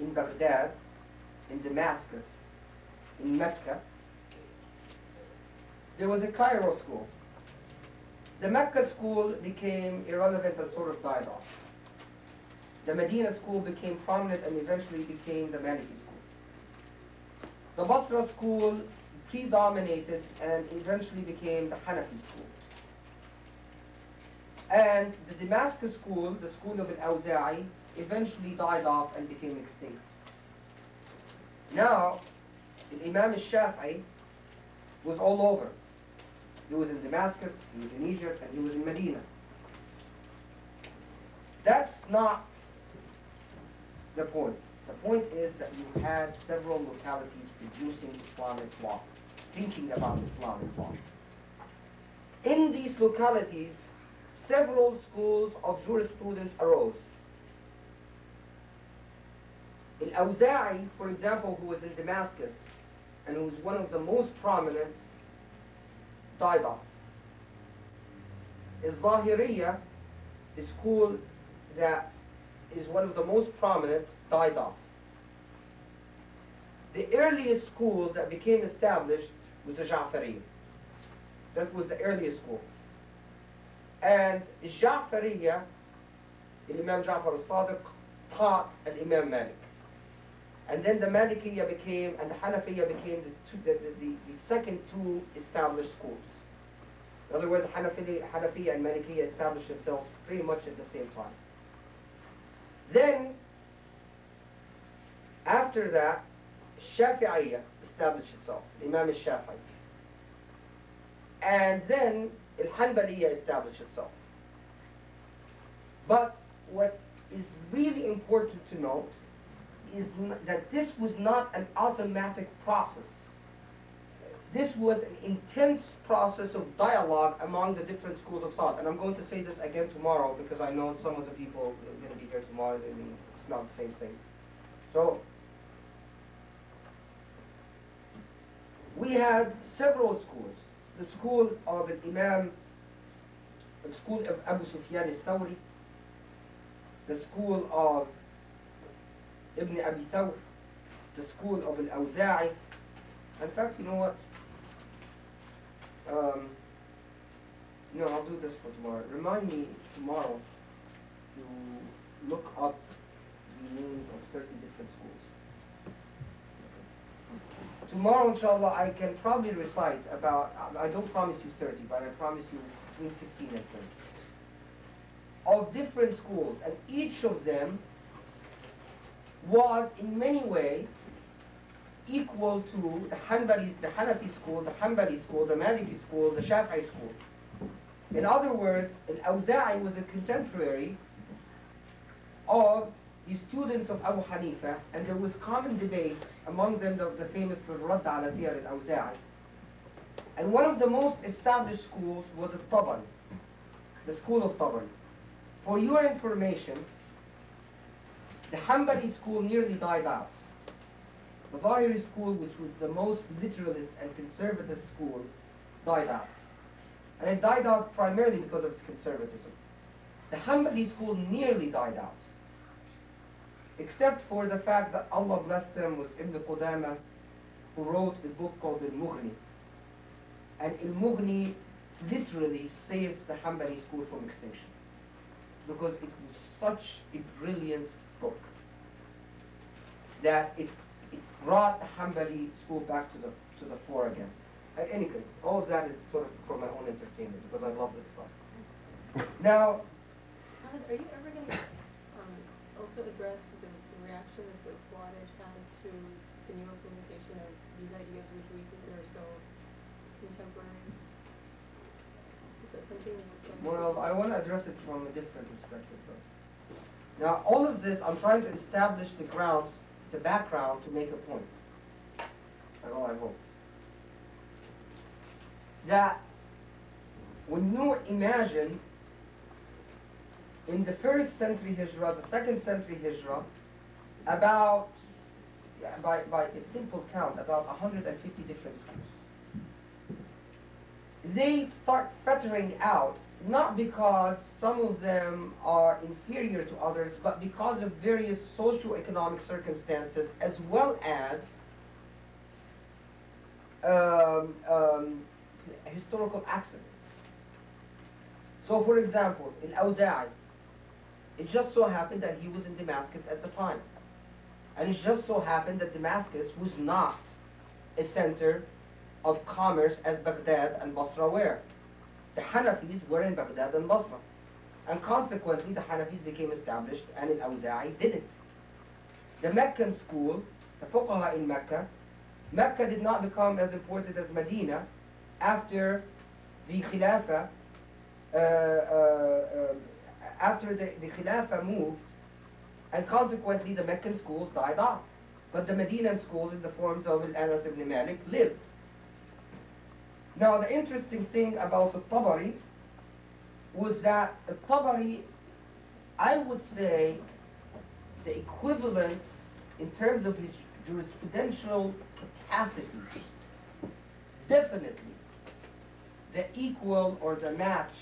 in Baghdad, in Damascus, in Mecca. There was a Cairo school. The Mecca school became irrelevant and sort of died off. The Medina school became prominent and eventually became the Maliki school. The Basra school predominated and eventually became the Hanafi school. And the Damascus school, the school of al-Awza'i, eventually died off and became extinct. Now, Imam al-Shafi'i was all over. He was in Damascus, he was in Egypt, and he was in Medina. That's not the point. The point is that you had several localities producing Islamic law, thinking about Islamic law. In these localities, several schools of jurisprudence arose. Al-Awza'i, for example, who was in Damascus, and who was one of the most prominent, died off. Al-Zahiriyya, the school that is one of the most prominent, died off. The earliest school that became established was the Ja'fariyya. That was the earliest school. And Ja'fariyya, Imam Ja'far al-Sadiq taught an Imam Malik. And then the Malikiyya became, and the Hanafiya became the, two, the, the, the, second two established schools. In other words, Hanafiya, Hanafiyya and Malikiyya established themselves pretty much at the same time. Then, after that, Shafi'iyya established itself, Imam al-Shafi'i. And then Al-Hanbaliyya established itself. But what is really important to note is that this was not an automatic process. This was an intense process of dialogue among the different schools of thought. And I'm going to say this again tomorrow because I know some of the people to tomorrow, they it's not the same thing. So, we had several schools. The school of Imam, the school of Abu Sufyan al-Thawri, the school of Ibn Abi Thawr, the school of Al-Awza'i. In fact, you know what? Um, no, I'll do this for tomorrow. Remind me tomorrow to look up the names of 30 different schools. Tomorrow, inshallah, I can probably recite about, I don't promise you 30, but I promise you between 15 and 30. Of different schools, and each of them was in many ways equal to the Hanbali, the Hanafi school, the Hanbali school, the Maliki school, the Shafi'i school. In other words, Al-Awza'i was a contemporary of the students of Abu Hanifa, and there was common debate among them the, the famous Radd ala Siyar al-Awza'i. And one of the most established schools was the Tabari, the school of Tabari. For your information, the Hanbali school nearly died out. The Zahiri school, which was the most literalist and conservative school, died out. And it died out primarily because of its conservatism. The Hanbali school nearly died out. Except for the fact that Allah blessed them with Ibn Qudama, who wrote a book called Al-Mughni. And Al-Mughni literally saved the Hanbali school from extinction. Because it was such a brilliant book that it, it brought the Hanbali school back to the, to the fore again. In any case, all of that is sort of for my own entertainment because I love this book. Now, are you ever going to um, also address the, the reaction that the Wattage had to the new implementation of these ideas which we consider so contemporary? Is that something that you're going to well, I want to address it from a different perspective though. Now, all of this, I'm trying to establish the grounds, the background to make a point. I know, I hope. That when you imagine in the first century Hijrah, the second century Hijrah, about, by, by a simple count, about 150 different schools. They start filtering out, not because some of them are inferior to others, but because of various socio-economic circumstances, as well as um, um, historical accidents. So, for example, in Awza'i, it just so happened that he was in Damascus at the time. And it just so happened that Damascus was not a center of commerce as Baghdad and Basra were. The Hanafis were in Baghdad and Basra. And consequently, the Hanafis became established and Al-Awza'i didn't. The Meccan school, the Fuqaha in Mecca, Mecca did not become as important as Medina after the Khilafah, uh, uh, uh, after the, the Khilafah moved, and consequently the Meccan schools died off. But the Medinan schools in the forms of Anas ibn Malik lived. Now the interesting thing about the Tabari was that the Tabari, I would say, the equivalent in terms of his jurisprudential capacity, definitely the equal or the match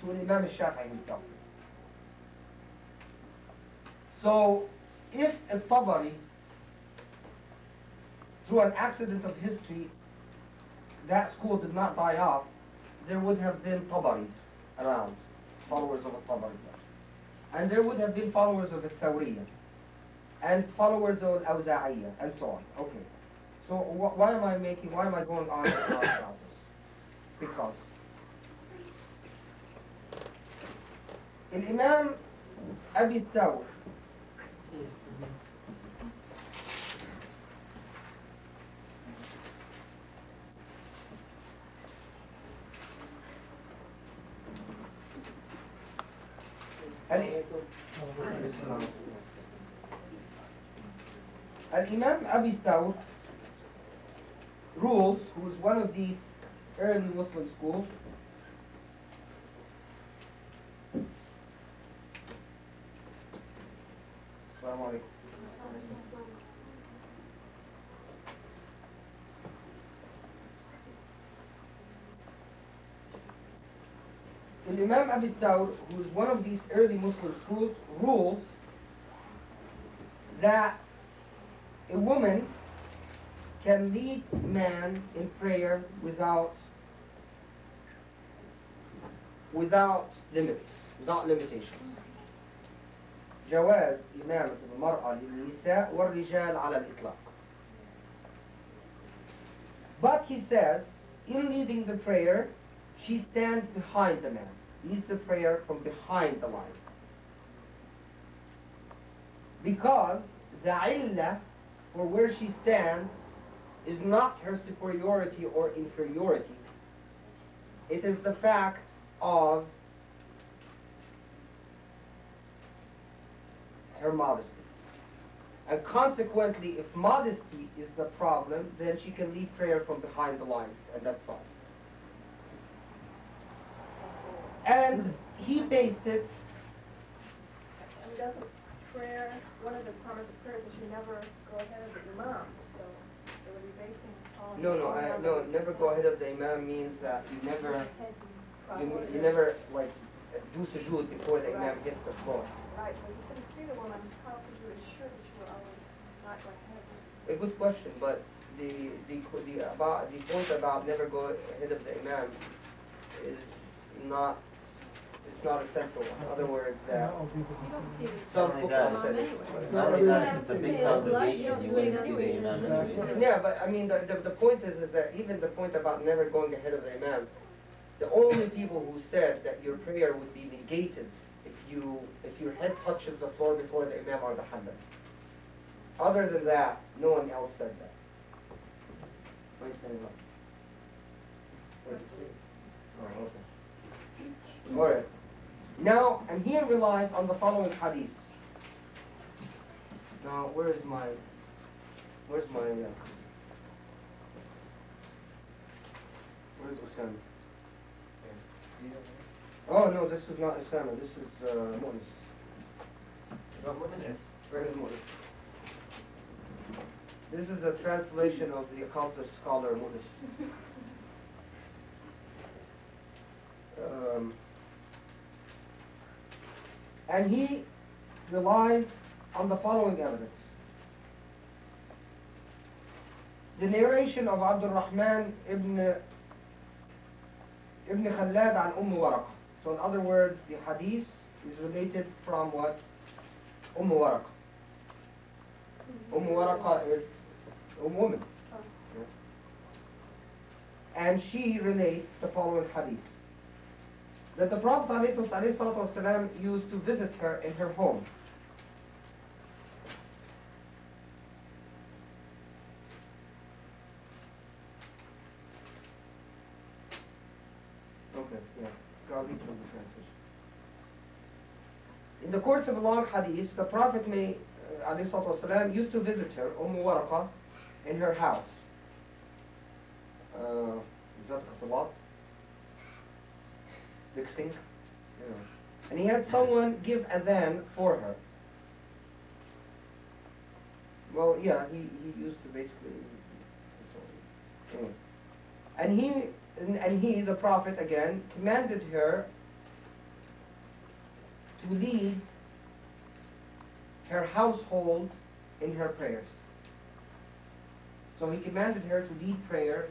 to Imam Shafi'i himself. So, if a Tabari, through an accident of history, that school did not die off, there would have been Tabaris around, followers of Tabari. And there would have been followers of a Sawriya, and followers of Al-Awza'iyya, and so on. Okay. So wh why am I making, why am I going on about this? Because in Imam Abi Thawr, Al-Imam Abi Thawr rules, who was one of these early Muslim schools, Assalamu alaikum. When Imam Abi Thawr, who is one of these early Muslim schools, rules that a woman can lead man in prayer without without limits, without limitations. جواز إمامة المرأة للنساء والرجال على الإطلاق. But he says, in leading the prayer, she stands behind the man leads the prayer from behind the line. Because the illah for where she stands is not her superiority or inferiority. It is the fact of her modesty. And consequently, if modesty is the problem, then she can lead prayer from behind the lines, and that's all. And he based it, And doesn't prayer, one of the requirements of prayer is that you never go ahead of the imam, so it would be basing on. no, no, I, no, never go ahead of the imam means that you never, you, you never, like, do sujood before the imam hits the floor. Right, but you couldn't see the woman, how could you assure that you were always not going ahead? A good question, but the, the, the, about, the point about never go ahead of the imam is not, it's not a central one. In other words, uh, that some Not only people that, said it. Not only that, if it's a big congregation, you wouldn't see the imam. Yeah, but I mean, the, the, the point is, is that even the point about never going ahead of the imam, the only people who said that your prayer would be negated if you, if your head touches the floor before the imam are the Hanbali. Other than that, no one else said that. What are you saying about? What did you say? Oh, okay. All right. Now, and he relies on the following hadith. Now, where is my, where's my, uh, where's Osama? Oh, no, this is not Osama, this is, uh, Mu'nis. Where is Mu'nis? This is a translation of the accomplished scholar Mu'nis. Um, and he relies on the following evidence. The narration of Abdul Rahman ibn ibn Khallad an Umm Waraqah. So in other words, the hadith is related from what? Umm Waraqah. Umm Waraqah is a woman. And she relates the following hadith that the Prophet ﷺ used to visit her in her home. Okay, yeah. I'll the. In the course of a long hadith, the Prophet may, uh, والسلام, used to visit her, Umm Warqa, in her house. Uh, is that a lot? 16? Yeah. And he had someone give a dan for her. Well, yeah, he, he used to basically... And he, and, and he, the prophet again, commanded her to lead her household in her prayers. So he commanded her to lead prayer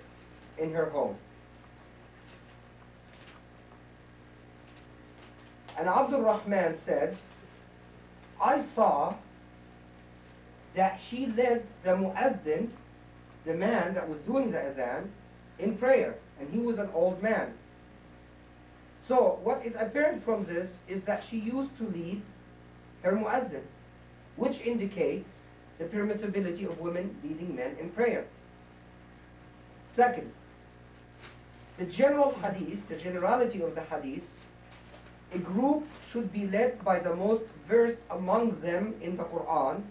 in her home. And Abdul Rahman said, I saw that she led the muazzin, the man that was doing the adhan, in prayer. And he was an old man. So what is apparent from this is that she used to lead her muazzin, which indicates the permissibility of women leading men in prayer. Second, the general hadith, the generality of the hadith, a group should be led by the most versed among them in the Quran,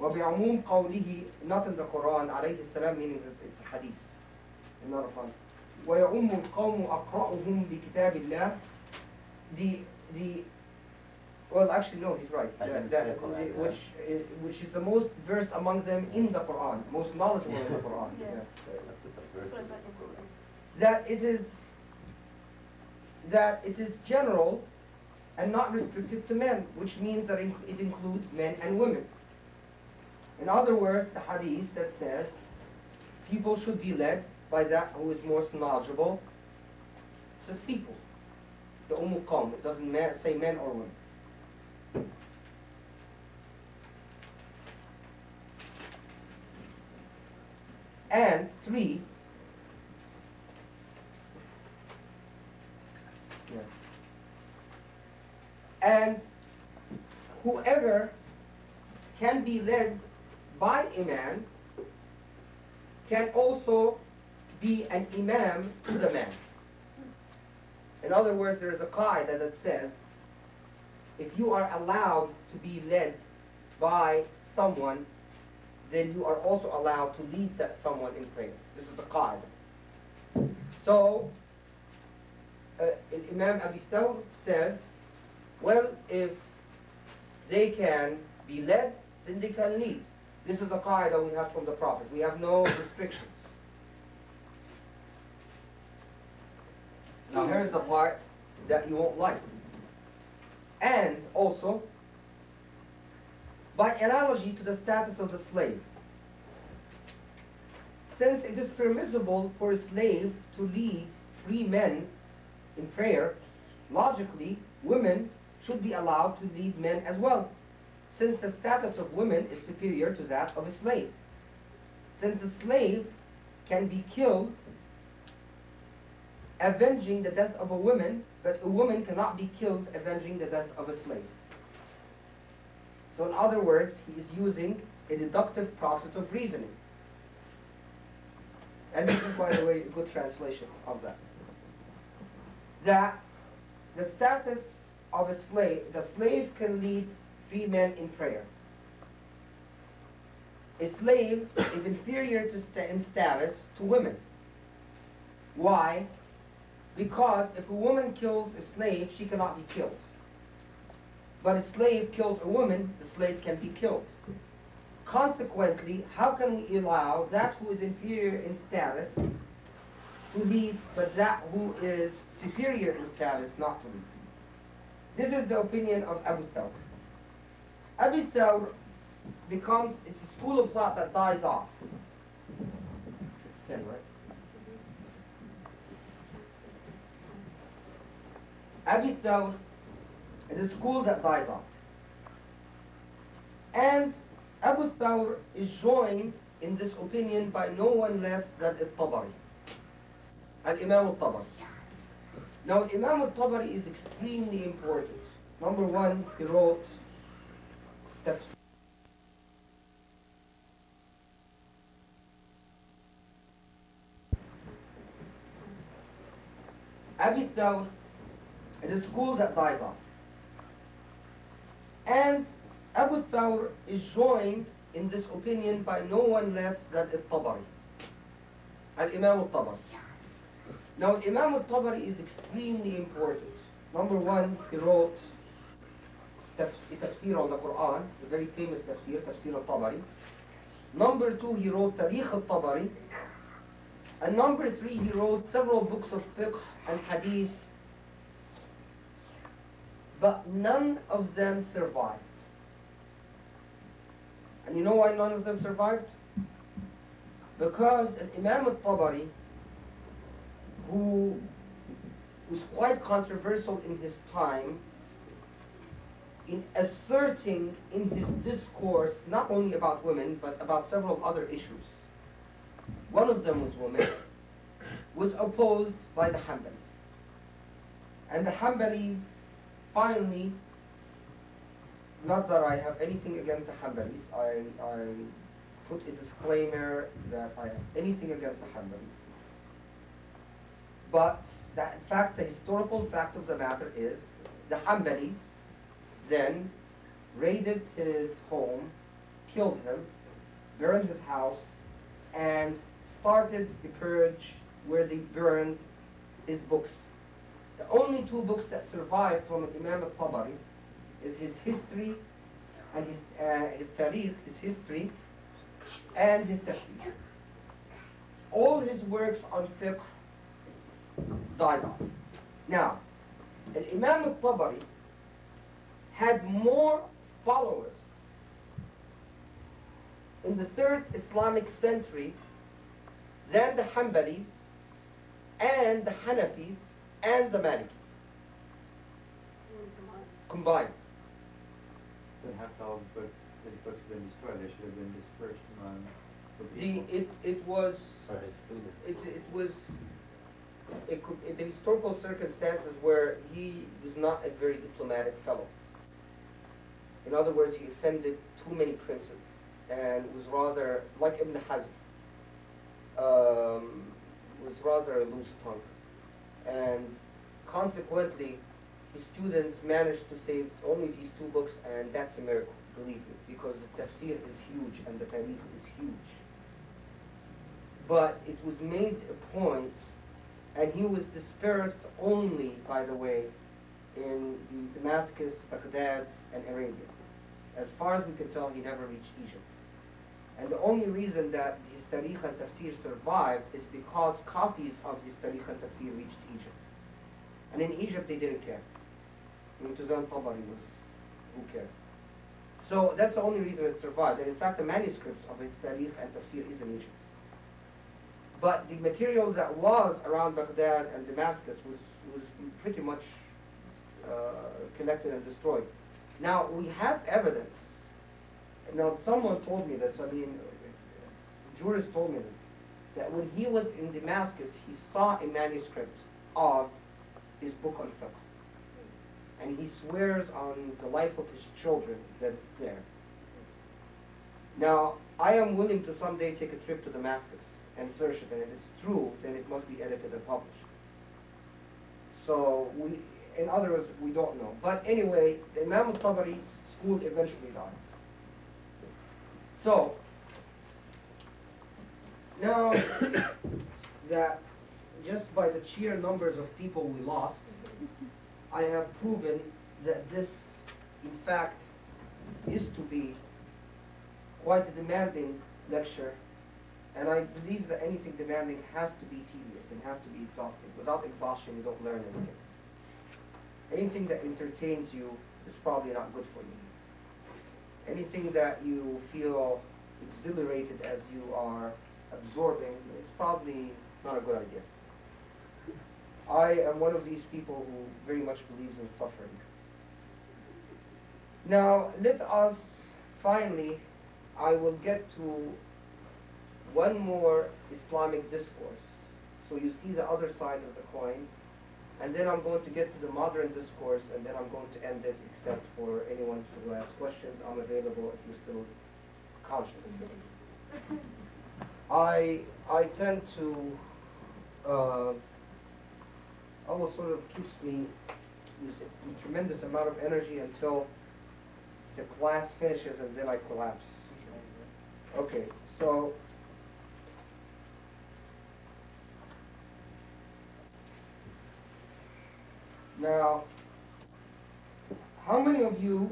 وبعموم قوله, not in the Quran, عليه السلام, meaning that it's a hadith, and not a fun. ويؤم القوم أقرأهم بكتاب الله. The, the, well, actually, no, he's right. I That- didn't that- say Quran, yeah. which, is, which is the most versed among them in the Quran, most knowledgeable in the Quran. Yeah. yeah. That's what I thought you were. that it is that it is general and not restricted to men, which means that it includes men and women. In other words, the hadith that says people should be led by that who is most knowledgeable, says people. the Umm. It doesn't say men or women. And three, yeah. and whoever can be led by a man can also be an imam to the man. In other words, there is a qaida that says if you are allowed to be led by someone, then you are also allowed to lead that someone in prayer. This is the qaida. So, uh, Imam Abi Thawr says, well, if they can be led, then they. This is the qaida we have from the Prophet. We have no restrictions. Now here's the part that you won't like. And also, by analogy to the status of the slave, since it is permissible for a slave to lead free men in prayer, logically, women should be allowed to lead men as well, since the status of women is superior to that of a slave. Since the slave can be killed avenging the death of a woman, but a woman cannot be killed avenging the death of a slave. So in other words, he is using a deductive process of reasoning. And this is, by the way, a good translation of that. That the status of a slave, the slave can lead free men in prayer. A slave is inferior to sta in status to women. Why? Because if a woman kills a slave, she cannot be killed. But a slave kills a woman, the slave can be killed. Consequently, how can we allow that who is inferior in status to lead, but that who is superior in status not to lead? This is the opinion of Abu Thawr. Abu Thawr becomes, it's a school of thought that dies off. It's 10, right? Abu Thawr is a school that dies off. And Abu Thawr is joined in this opinion by no one less than al-Tabari, al-Imam al-Tabari. Now, Imam al-Tabari is extremely important. Number one, he wrote Abu Thawr is a school that dies off. And Abu Thawr is joined in this opinion by no one less than al-Tabari, al-Imam al-Tabari. Now, Imam al-Tabari is extremely important. Number one, he wrote tafsir on the Quran, a very famous tafsir, tafsir al-Tabari. Number two, he wrote Tarikh al-Tabari. And number three, he wrote several books of fiqh and hadith but none of them survived. And you know why none of them survived? Because an Imam al-Tabari, who was quite controversial in his time, in asserting in his discourse not only about women, but about several other issues. One of them was women, was opposed by the Hanbalis. And the Hanbalis finally, not that I have anything against the Hanbalis, I, I put a disclaimer that I have anything against the Hanbalis. But that fact, the historical fact of the matter is the Hanbalis then raided his home, killed him, burned his house, and started the purge where they burned his books the only two books that survived from Imam al-Tabari is his history and his, uh, his tarikh, his history, and his tafsir. All his works on fiqh died off. Now, Imam al-Tabari had more followers in the third Islamic century than the Hanbalis and the Hanafis and the Malikis. combined. They have to all, but his books have been destroyed, they should have been dispersed among the The, it, it was, it, it was, it could, the historical circumstances where he was not a very diplomatic fellow. In other words, he offended too many princes and was rather, like Ibn Hazm, um, was rather a loose tongue. And consequently, his students managed to save only these two books, and that's a miracle, believe me, because the tafsir is huge and the tarikh is huge. But it was made a point, and he was dispersed only, by the way, in the Damascus, Baghdad, and Arabia. As far as we can tell, he never reached Egypt. And the only reason that his Tarikh and Tafsir survived is because copies of his Tarikh and Tafsir reached Egypt. And in Egypt, they didn't care. Mutazan Tabari was, who cared? So that's the only reason it survived. And in fact, the manuscripts of his Tarikh and Tafsir is in Egypt. But the material that was around Baghdad and Damascus was, was pretty much uh, collected and destroyed. Now, we have evidence. Now, someone told me this, I mean, jurists told me this, that when he was in Damascus, he saw a manuscript of his book on fiqh. And he swears on the life of his children that it's there. Now, I am willing to someday take a trip to Damascus and search it, and if it's true, then it must be edited and published. So, we, in other words, we don't know. But anyway, the Imam al-Tabari's school eventually dies. So, now that just by the sheer numbers of people we lost, I have proven that this, in fact, is to be quite a demanding lecture, and I believe that anything demanding has to be tedious and has to be exhausting. Without exhaustion, you don't learn anything. Anything that entertains you is probably not good for you. Anything that you feel exhilarated as you are absorbing is probably not a good idea. I am one of these people who very much believes in suffering. Now, let us finally, I will get to one more Islamic discourse. So you see the other side of the coin. And then I'm going to get to the modern discourse, and then I'm going to end it, except for anyone who has questions. I'm available if you're still conscious. I I tend to uh, almost sort of keeps me with a tremendous amount of energy until the class finishes, and then I collapse. Okay, so. Now, how many of you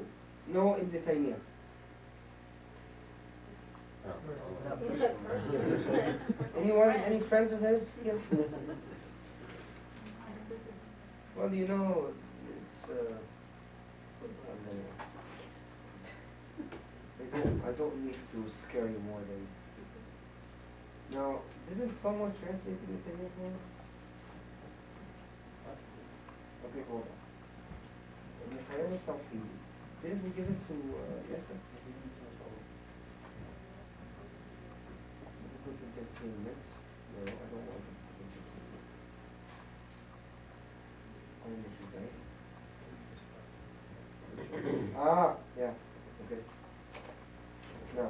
know Ibn Taymiyyah? Anyone, any friends of his here? Well, you know, it's, uh, I don't, I don't need to scare you more than. Now, didn't someone translate Ibn Taymiyyah? Okay, hold on. Ibn Taymiyyah Tawheed. Didn't we give it to, uh, Yasser? Put entertainment. No, I don't want entertainment. Only today. Ah, yeah, okay. Now,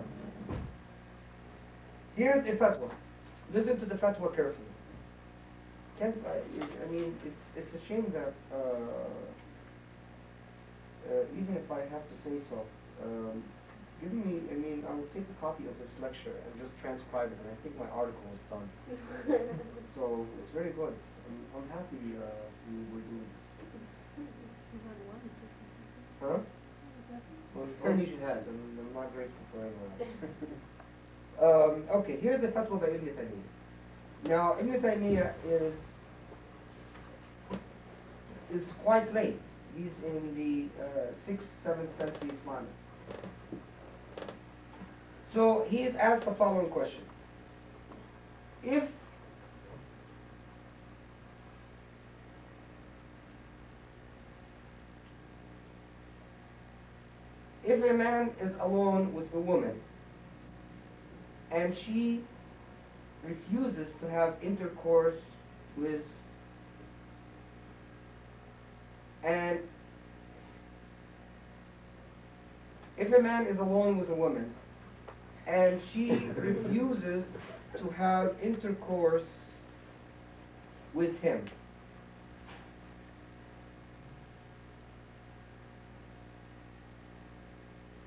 here's a fatwa. Listen to the fatwa carefully. Can't, I, I mean, it's, it's a shame that, uh, uh, even if I have to say so, um, give me, I mean, I will take a copy of this lecture and just transcribe it, and I think my article is done. so, it's very good. I'm, I'm happy, uh, we were doing this. Huh? Well, only you had, I'm, I'm not grateful for anyone else. um, okay, here's the fatwa by Ibn Taymiyyah. Now, Ibn Taymiyyah is, is quite late. He's in the uh, 6th, 7th century Islam. So he is asked the following question. If if a man is alone with a woman and she refuses to have intercourse with and if a man is alone with a woman and she refuses to have intercourse with him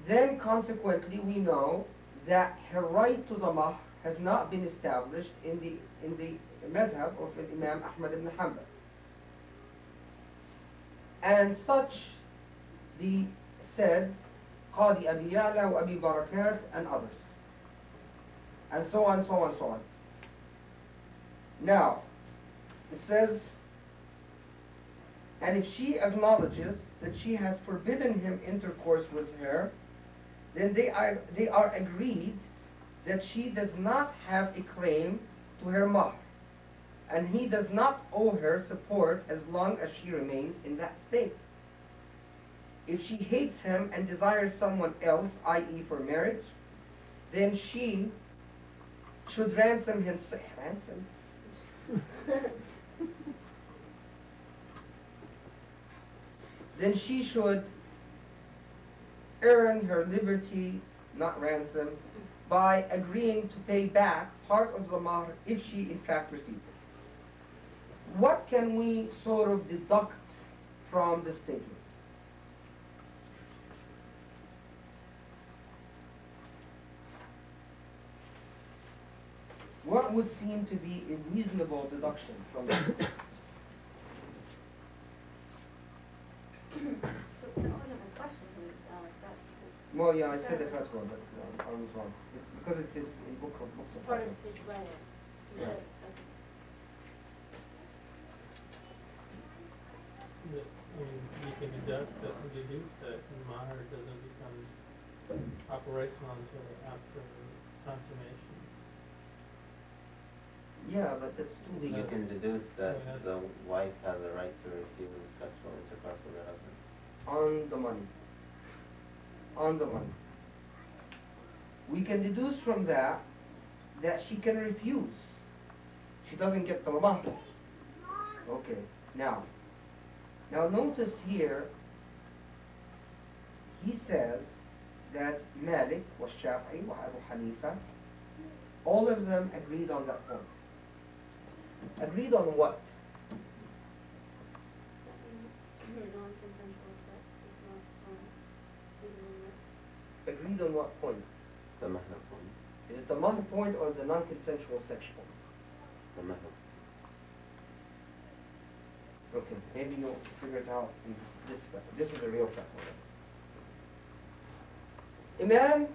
then consequently we know that her right to the mahr has not been established in the in the madhab of Imam Ahmad ibn Hanbal. And such the said Qadi Abi Ya'la Abi Barakat and others. And so on, so on, so on. Now, it says, and if she acknowledges that she has forbidden him intercourse with her, then they are, they are agreed that she does not have a claim to her mahr, and he does not owe her support as long as she remains in that state. If she hates him and desires someone else, i.e. for marriage, then she should ransom him, ransom? then she should earn her liberty, not ransom, by agreeing to pay back part of the mahr if she in fact received it. What can we sort of deduct from the statement? What would seem to be a reasonable deduction from this? So that wasn't a question, Alex, that's. Well, yeah, I said the first one, but uh, I was wrong. Because it is a book of books of Part of fatwa. his right. Yeah. That, I you can deduct that, we deduce that mahr doesn't become operational until after consummation. Yeah, but that's too You weak. can deduce that Yeah, the wife has a right to refuse sexual intercourse with her husband. On the money. On the money. We can deduce from that that she can refuse. She doesn't get the mahr. Okay, now. Now notice here, he says that Malik was Shafi'i wa Abu Hanifa, all of them agreed on that point. Agreed on what? Non-consensual sex is not, legal in Agreed on what point? The mahar point. Is it the mahr point or the non-consensual sex point? The mahar. Okay, maybe you'll figure it out this, this, is the real fatwa. Imam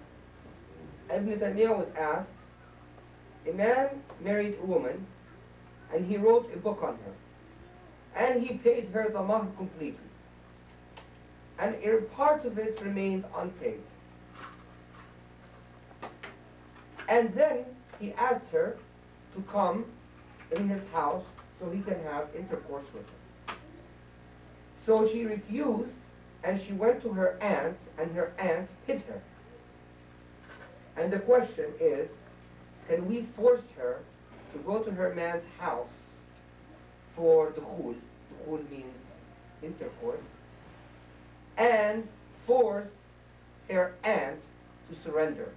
Ibn Taymiyyah was asked, a man married a woman and he wrote a book on her and he paid her the mahr completely and a part of it remained unpaid. And then he asked her to come in his house so he can have intercourse with her. So she refused and she went to her aunt and her aunt hid her. And the question is, can we force her to go to her man's house for dukhul, dukhul means intercourse, and force her aunt to surrender her?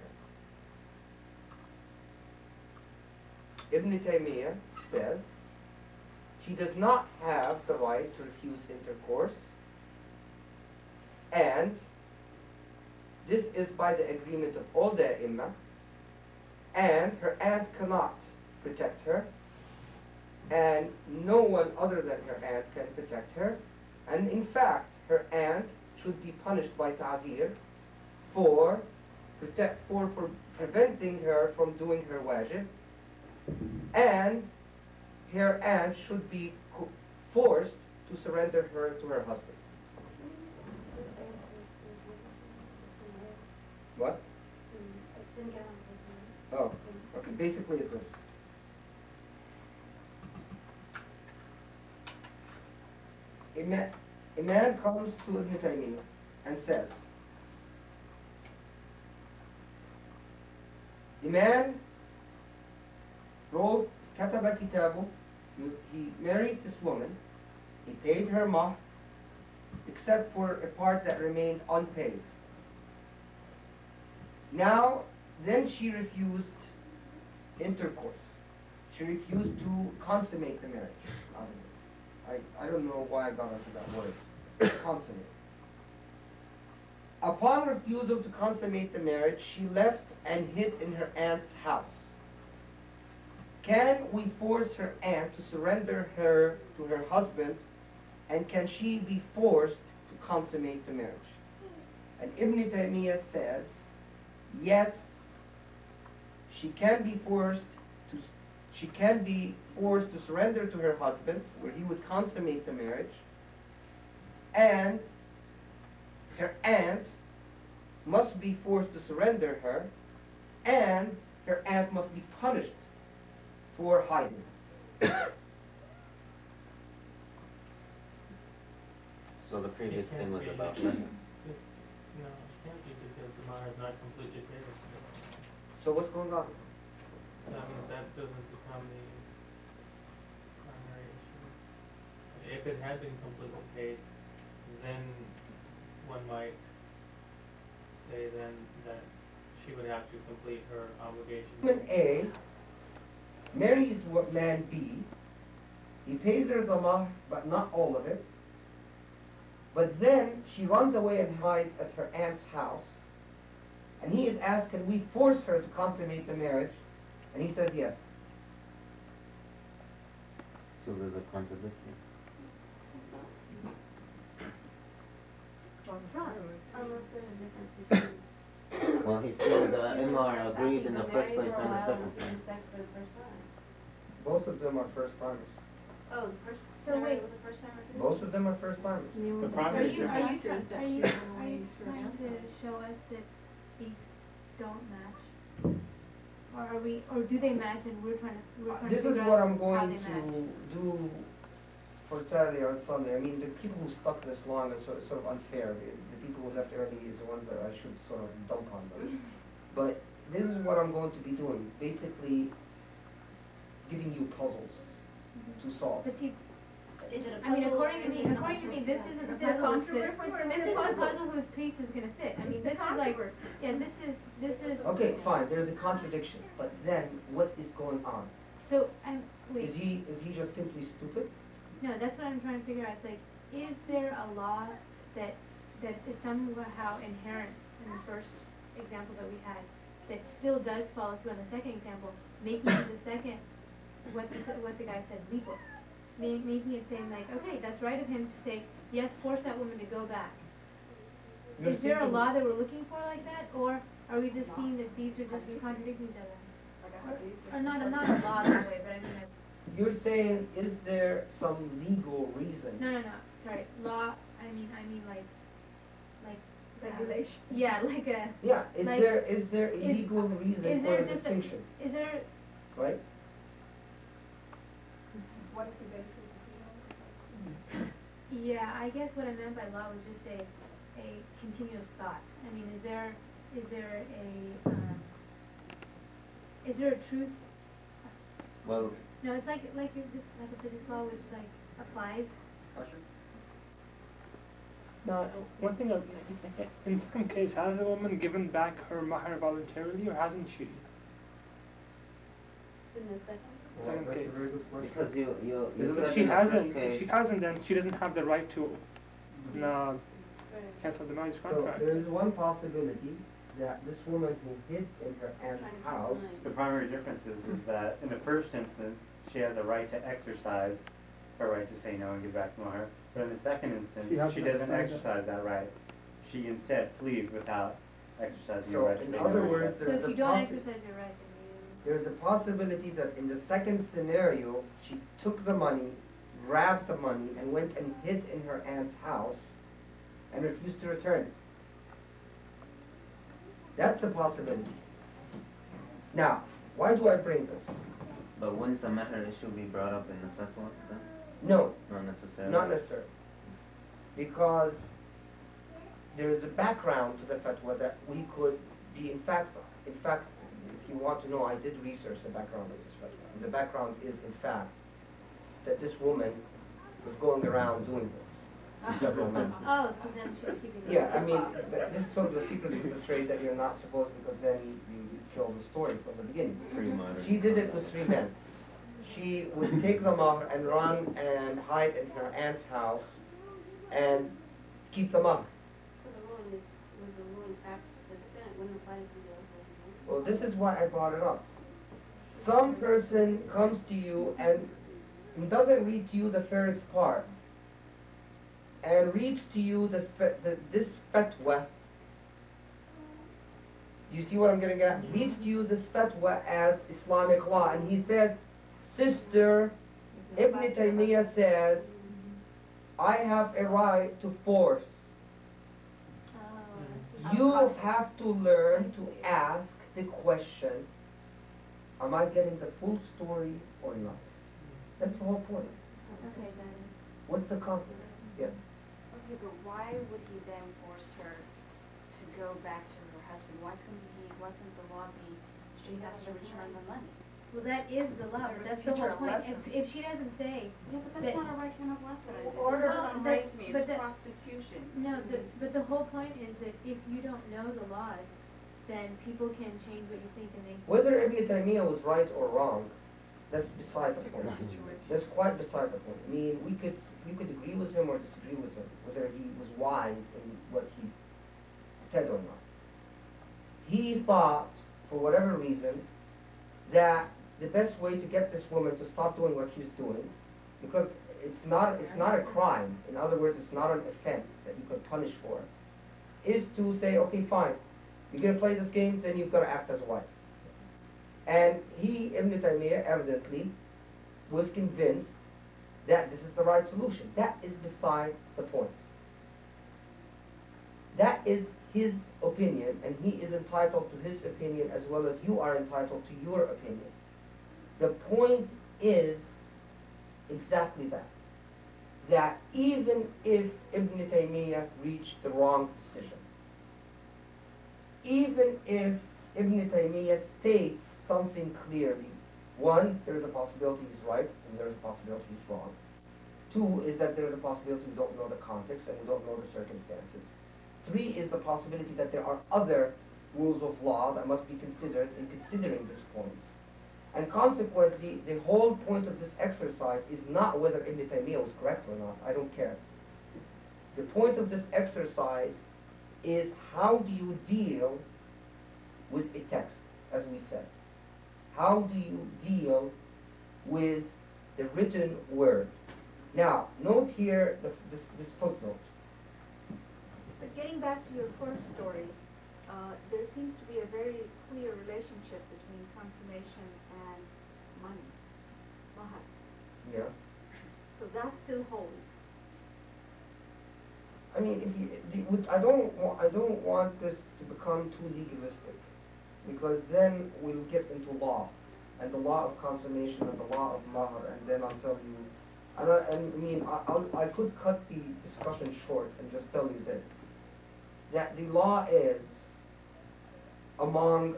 Ibn Taymiyyah says she does not have the right to refuse intercourse, and this is by the agreement of all the Imam, and her aunt cannot protect her, and no one other than her aunt can protect her, and in fact, her aunt should be punished by ta'zir for, protect, for, for preventing her from doing her wajib, and her aunt should be forced to surrender her to her husband. What? Oh, okay. Basically, it's this. A man, a man comes to a Taymiyyah and says, "A man wrote كتب كتابه he married this woman. He paid her mahr except for a part that remained unpaid. Now then she refused intercourse. She refused to consummate the marriage. I, I don't know why I got into that word consummate. Upon refusal to consummate the marriage, she left and hid in her aunt's house. Can we force her aunt to surrender her to her husband, and can she be forced to consummate the marriage? And Ibn Taymiyyah says, yes, she can be forced to, she can be forced to surrender to her husband, where he would consummate the marriage, and her aunt must be forced to surrender her, and her aunt must be punished for hiding. So the previous thing was about that. No, it can't be because the mahr is not completely paid, so, So what's going on? that means that doesn't become the primary issue. If it had been completely paid, then one might say then that she would have to complete her obligation. Woman A marries what man B. He pays her the mahr, but not all of it. But then she runs away and hides at her aunt's house. And he is asked, can we force her to consummate the marriage? And he says yes. So there's a contradiction. Unless there's a difference between. Well, he said uh, the Imar agreed in the first place and the second place. Both of them are first timers. Oh, the first, So so wait. wait, was the first time or Both of them are first timers. The Are primary you, are you, difference are you, are you trying to show us that these don't match? Or are we, or do they match and we're trying to, we're trying to This is figure what out I'm how going they match? to do for Saturday or Sunday. I mean, the people who stuck this long is sort sort of unfair. The, the people who left early is the ones that I should sort of dump on them. But this is what I'm going to be doing, basically giving you puzzles to solve. But see, Is it a I mean, according to me, according to me, this isn't the puzzle? puzzle that fits. Controversy This is it isn't a puzzle? puzzle whose piece is gonna fit. I mean, this is like, yeah, this is, this is, Okay, fine, there's a contradiction, but then what is going on? so, I'm, wait. Is he, is he just simply stupid? No, that's what I'm trying to figure out. It's like, is there a law that, that is somehow inherent in the first example that we had, that still does follow through on the second example, making the second, what the, what the guy said, legal? Ma- Making it saying like, okay, that's right of him to say, yes, force that woman to go back. You're Is there a law that we're looking for like that, or are we just seeing that these are just contradicting each other? Or, or not, not a law that way, but I mean like, You're saying, is there some legal reason? No, no, no, sorry, law, I mean, I mean like, like. uh, Regulation. Yeah, like a, Yeah, is Like, there, is there a is- legal reason is for there the just a- distinction, is there, right? What's the basis yeah, I guess what I meant by law was just a, a continuous thought. I mean, is there, is there a, um, is there a truth? Well, No, it's like, like, it's just like a physics law which like applies. Now, one thing, uh, in some case, has the woman given back her mahr voluntarily or hasn't she? In the second? Well, Second case. very good question. because you, you, you said she in the first hasn't, case- she hasn't, then she doesn't have the right to, uh, cancel the marriage contract. So contract. there is one possibility that this woman who hid in her aunt's house, The primary difference is, is that in the first instance, she has the right to exercise her right to say no and give back mahr. But in the second instance, She she doesn't exercise it. that right. She instead flees without exercising her right to in say other no. words, So if you don't exercise your right, you. there's a possibility that in the second scenario, she took the money, grabbed the money, and went and hid in her aunt's house and refused to return it. That's a possibility. Now, why do I bring this? But wouldn't the matter issue be brought up in the fatwa then? No, Not necessarily. Not necessarily. Because there is a background to the fatwa that we could be, in fact, in fact, if you want to know, I did research the background of this fatwa. And the background is, in fact, that this woman was going around doing this several men. Oh, so then she's keeping the Yeah, I mean, this is sort of the secret of the trade that you're not supposed, because then you, you kill the story from the beginning. Pretty modern. She did it with three men. She would take the mahr and run and hide in her aunt's house and keep the mahr. So the ruling is, was the ruling after the defendant, wouldn't apply to somebody else? Well, this is why I brought it up. Some person comes to you and doesn't read to you the first part and reads to you the, the this fatwa. You see what I'm getting at? Mm-hmm. Reads to you this fatwa as Islamic law, and he says, Sister Ibn Taymiyyah says, I have a right to force. Oh, you have to learn to ask the question, am I getting the full story or not? That's the whole point. Okay, then. What's the context? Yes. Okay, but why would he then force her to go back to her husband? Why couldn't he, why couldn't the law be, she has to return the money? Well, that is the law, but that's the whole point. If, if she doesn't say, Yeah, but That- that's not a right kind of lesson. Order Well, some that's- rights means but that- prostitution. no, the, but the whole point is that if you don't know the laws, then people can change what you think and they. Whether Ibn Taymiyyah was right or wrong, that's beside the point. That's quite beside the point. I mean, we could, we could agree with him or disagree with him, whether he was wise in what he said or not. He thought, for whatever reasons, that the best way to get this woman to stop doing what she's doing, because it's not, it's not a crime, in other words, it's not an offense that you could punish for, is to say, okay, fine, you're gonna play this game, then you've gotta act as a wife. And he, Ibn Taymiyyah, evidently was convinced that this is the right solution. That is beside the point. That is his opinion, and he is entitled to his opinion as well as you are entitled to your opinion. The point is exactly that. That even if Ibn Taymiyyah reached the wrong decision, even if Ibn Taymiyyah states something clearly, one, there is a possibility he's right, and there is a possibility he's wrong. Two is that there is a possibility we don't know the context and we don't know the circumstances. Three is the possibility that there are other rules of law that must be considered in considering this point. And consequently, the whole point of this exercise is not whether Ibn Taymiyyah was correct or not. I don't care. The point of this exercise is how do you deal with a text, as we said? How do you deal with the written word? Now, note here the, this, this footnote. But getting back to your first story, uh, there seems to be a very clear relationship between consummation and money, mahar. Yeah. So that still holds. I mean, the, I don't, I don't want this to become too legalistic, because then we'll get into law, and the law of consummation and the law of mahar, and then I'll tell you, and I, and I mean, I, I'll, I could cut the discussion short and just tell you this, that the law is, among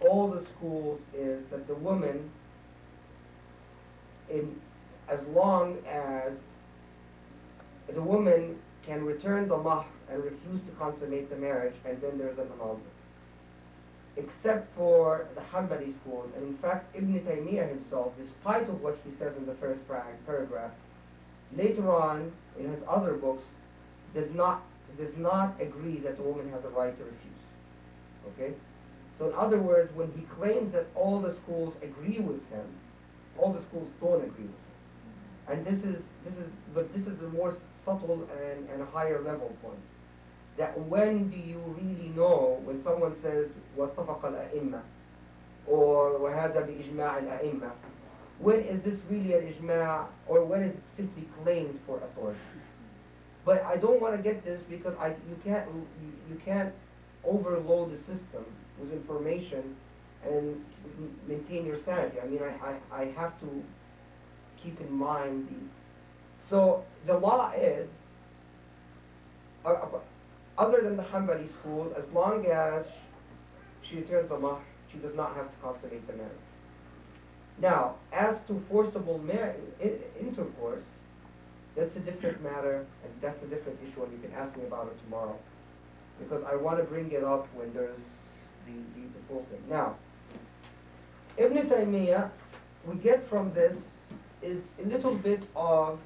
all the schools, is that the woman, in, as long as the woman can return the mahr and refuse to consummate the marriage, and then there's an annulment. Except for the Hanbali school, and in fact Ibn Taymiyyah himself, despite of what he says in the first paragraph, later on in his other books, does not does not agree that the woman has a right to refuse. Okay? So in other words, when he claims that all the schools agree with him, all the schools don't agree with him. And this is this is but this is the more subtle and, and a higher level point. That when do you really know when someone says واتفق الأئمة or وهذا بإجماع الأئمة when is this really an ijma' or when is it simply claimed for authority? But I don't want to get this because I you can't you, you can't overload the system with information and m- maintain your sanity. I mean I, I, I have to keep in mind the so the law is uh, uh, other than the Hanbali school, as long as she returns the mahr, she does not have to consummate the marriage. Now, as to forcible intercourse, that's a different matter, and that's a different issue, and you can ask me about it tomorrow, because I want to bring it up when there's the, the, the full thing. Now, Ibn Taymiyyah, we get from this is a little bit of,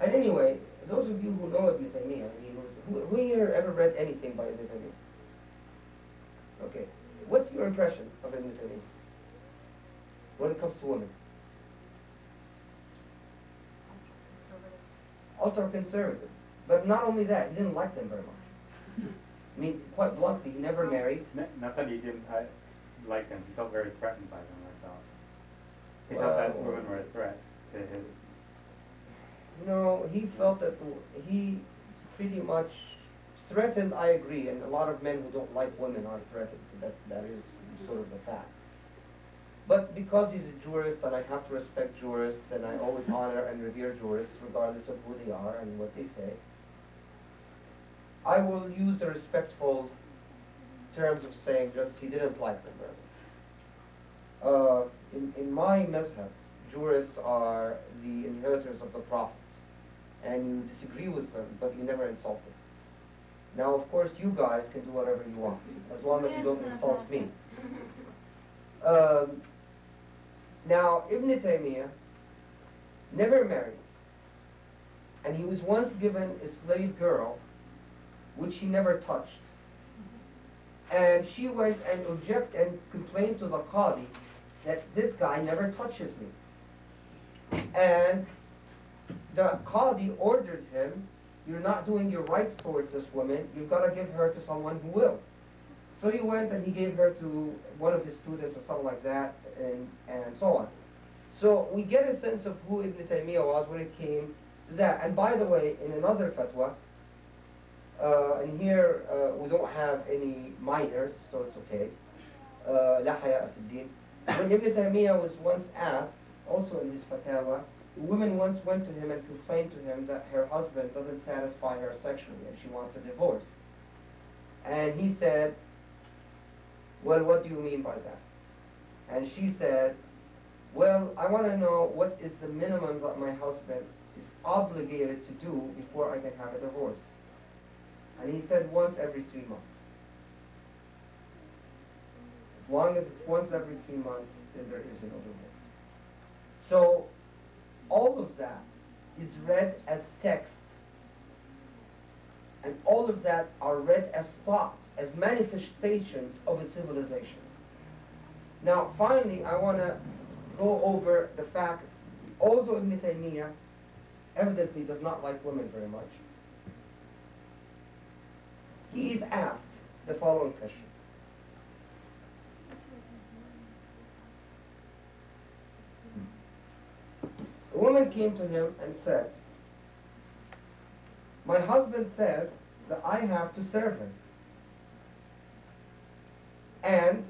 and anyway, those of you who know Ibn Taymiyyah, I mean, who, who here ever read anything by Ibn Taymiyyah? Okay, what's your impression of Ibn Taymiyyah when it comes to women? Ultra conservative. But not only that, he didn't like them very much. I mean, quite bluntly, he never married. N- Not that he didn't like them, he felt very threatened by them, I thought. He thought that women were a threat to his, No, he felt that he pretty much threatened, I agree, and a lot of men who don't like women are threatened. That, that is sort of the fact. But because he's a jurist and I have to respect jurists and I always honor and revere jurists regardless of who they are and what they say, I will use the respectful terms of saying just he didn't like much. Uh, in, in my method, jurists are the inheritors of the prophets and you disagree with them, but you never insult them. Now, of course, you guys can do whatever you want, as long as you don't insult me. Um, now, Ibn Taymiyyah never married, and he was once given a slave girl, which he never touched. And she went and object and complained to the Qadi that this guy never touches me. And the Qadi ordered him, you're not doing your rights towards this woman, you've got to give her to someone who will. So he went and he gave her to one of his students or something like that, and, and so on. So we get a sense of who Ibn Taymiyyah was when it came to that. And by the way, in another fatwa, uh, and here uh, we don't have any minors, so it's okay. Uh, when Ibn Taymiyyah was once asked, also in this fatwa, woman once went to him and complained to him that her husband doesn't satisfy her sexually and she wants a divorce. And he said, well, what do you mean by that? And she said, well, I want to know what is the minimum that my husband is obligated to do before I can have a divorce. And he said once every three months. As long as it's once every three months, then there is no divorce. So all of that is read as text. And all of that are read as thoughts, as manifestations of a civilization. Now, finally, I want to go over the fact, although Ibn Taymiyyah evidently does not like women very much, he is asked the following question. Woman came to him and said, My husband said that I have to serve him. And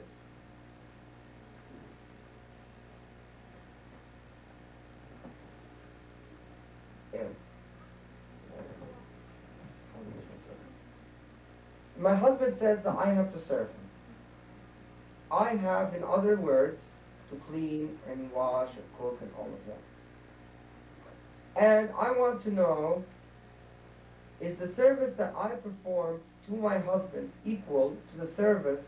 and my husband says that I have to serve him. I have, in other words, to clean and wash and cook and all of that. And I want to know, is the service that I perform to my husband equal to the service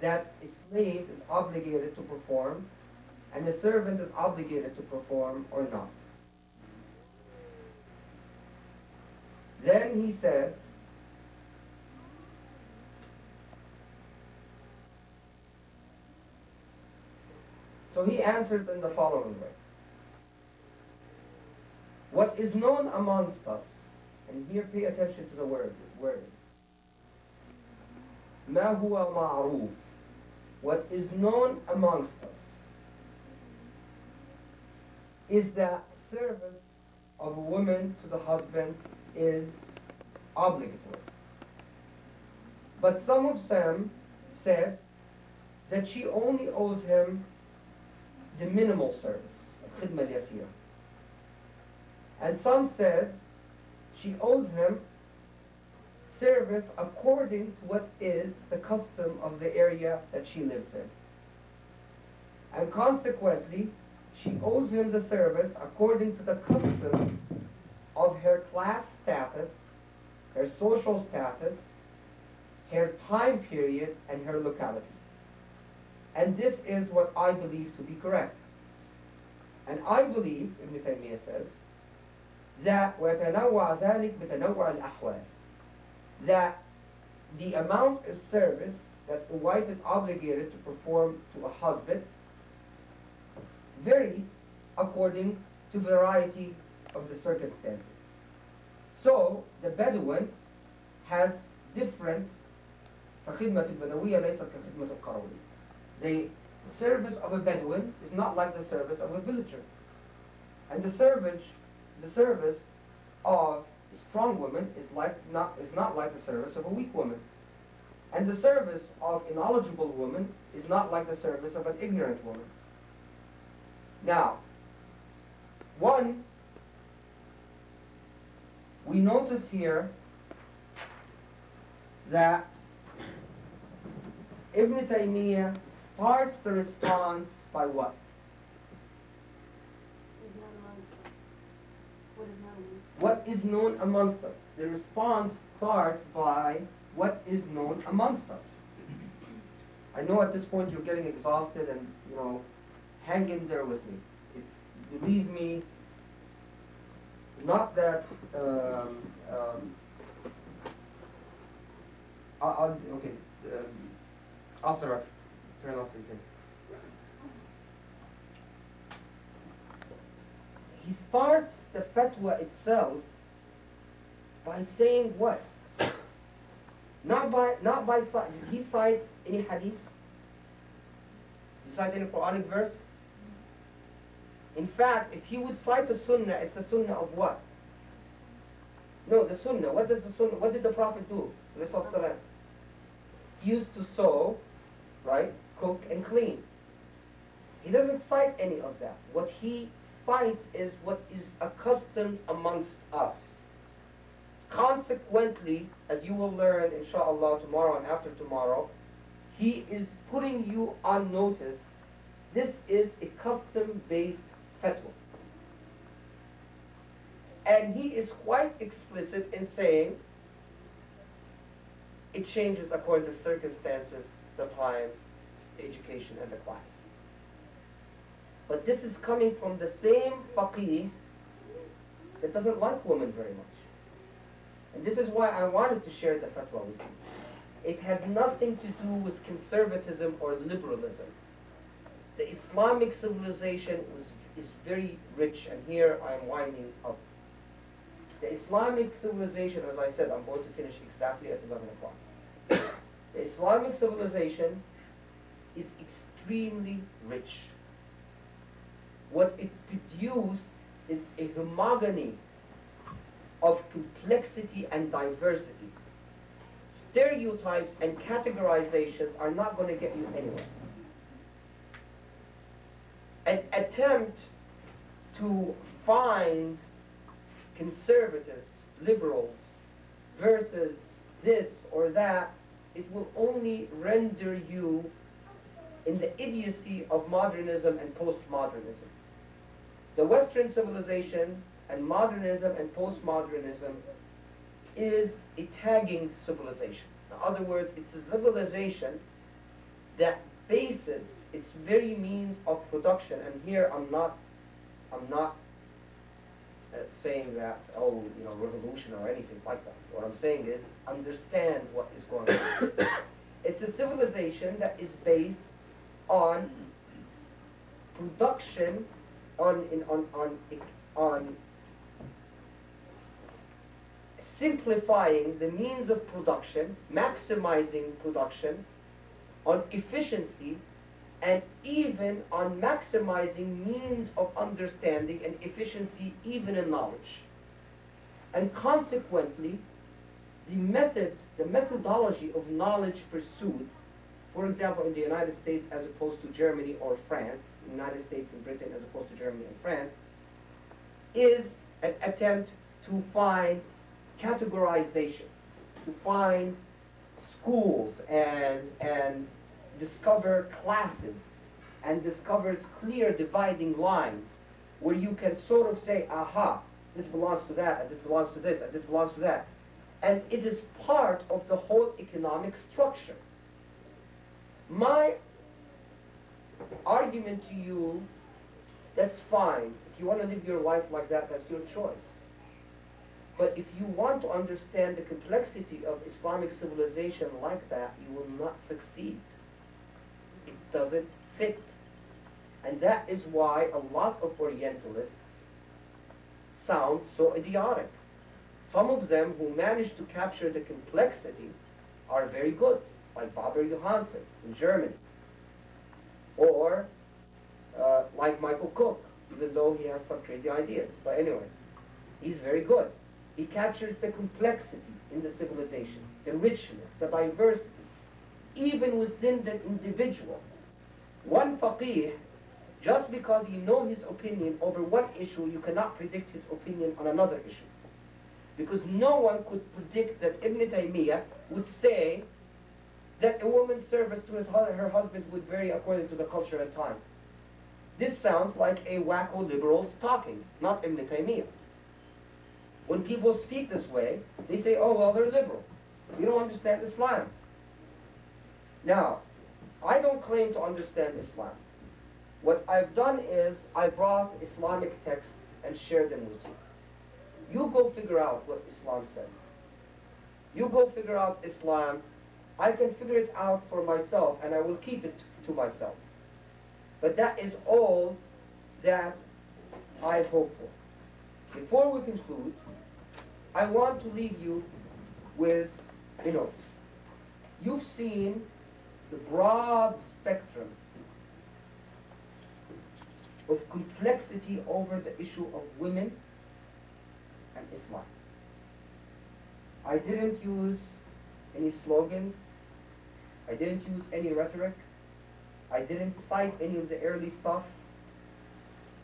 that a slave is obligated to perform and a servant is obligated to perform or not? Then he said, So he answered in the following way. What is known amongst us, and here pay attention to the word, word. ما هو معروف. What is known amongst us is that service of a woman to the husband is obligatory. But some of them said that she only owes him the minimal service, الخدمة اليسيرة. and some said she owes him service according to what is the custom of the area that she lives in. And consequently, she owes him the service according to the custom of her class status, her social status, her time period, and her locality. And this is what I believe to be correct. And I believe, Ibn Taymiyyah says, that ويتنوع ذلك بتنوع الأحوال that the amount of service that a wife is obligated to perform to a husband varies according to variety of the circumstances. So the Bedouin has different فخدمة البدوية ليست كخدمة القروي. The service of a Bedouin is not like the service of a villager. And the service, the service of a strong woman is like not is not like the service of a weak woman. And the service of a knowledgeable woman is not like the service of an ignorant woman. Now, one, we notice here that Ibn Taymiyyah starts the response by what? What is known amongst us? The response starts by what is known amongst us. I know at this point you're getting exhausted and, you know, hang in there with me. It's, believe me, not that, um, um, I'll, okay, um, after I turn off the thing. He starts the fatwa itself by saying what? Not by, not by, did he cite any hadith? Did he cite any Quranic verse? In fact, if he would cite the sunnah, it's a sunnah of what? No, the sunnah. What does the sunnah, what did the Prophet do? He used to sew, right, cook and clean. He doesn't cite any of that. What he cites is what is accustomed amongst us. Consequently, as you will learn, inshallah, tomorrow and after tomorrow, he is putting you on notice. This is a custom-based fatwa. And he is quite explicit in saying it changes according to circumstances, the time, the education, and the class. But this is coming from the same faqih that doesn't like women very much. And this is why I wanted to share the fatwa with you. It has nothing to do with conservatism or liberalism. The Islamic civilization was, is very rich, and here I am winding up. The Islamic civilization, as I said, I'm going to finish exactly at 11 o'clock. The Islamic civilization is extremely rich. What it produced is a homogeny of complexity and diversity. Stereotypes and categorizations are not going to get you anywhere. An attempt to find conservatives, liberals, versus this or that, it will only render you in the idiocy of modernism and postmodernism. The Western civilization and modernism and postmodernism is a tagging civilization. In other words, it's a civilization that bases its very means of production, and here I'm not, I'm not uh, saying that, oh, you know, revolution or anything like that. What I'm saying is, understand what is going on. it's a civilization that is based on production, on, on, on, on simplifying the means of production, maximizing production, on efficiency, and even on maximizing means of understanding and efficiency even in knowledge. And consequently, the method, the methodology of knowledge pursued, for example, in the United States as opposed to Germany or France, United States and Britain as opposed to Germany and France, is an attempt to find categorization. to find schools and, and discover classes and discovers clear dividing lines where you can sort of say, aha, this belongs to that, and this belongs to this, and this belongs to that. And it is part of the whole economic structure. My argument to you, that's fine. If you want to live your life like that, that's your choice. But if you want to understand the complexity of Islamic civilization like that, you will not succeed. It doesn't fit. And that is why a lot of Orientalists sound so idiotic. Some of them who manage to capture the complexity are very good, like Baber Johansen in Germany. Or uh, like Michael Cook, even though he has some crazy ideas. But anyway, he's very good. He captures the complexity in the civilization, the richness, the diversity, even within the individual. One faqih, just because you know his opinion over one issue, you cannot predict his opinion on another issue. Because no one could predict that Ibn Taymiyyah would say that a woman's service to his, her husband would vary according to the culture and time. This sounds like a wacko liberal talking, not Ibn Taymiyyah. When people speak this way, they say, oh, well, they're liberal. You don't understand Islam. Now, I don't claim to understand Islam. What I've done is I brought Islamic texts and shared them with you. You go figure out what Islam says. You go figure out Islam. I can figure it out for myself and I will keep it to myself. But that is all that I hope for. Before we conclude, I want to leave you with a note. You've seen the broad spectrum of complexity over the issue of women and Islam. I didn't use any slogan. I didn't use any rhetoric. I didn't cite any of the early stuff.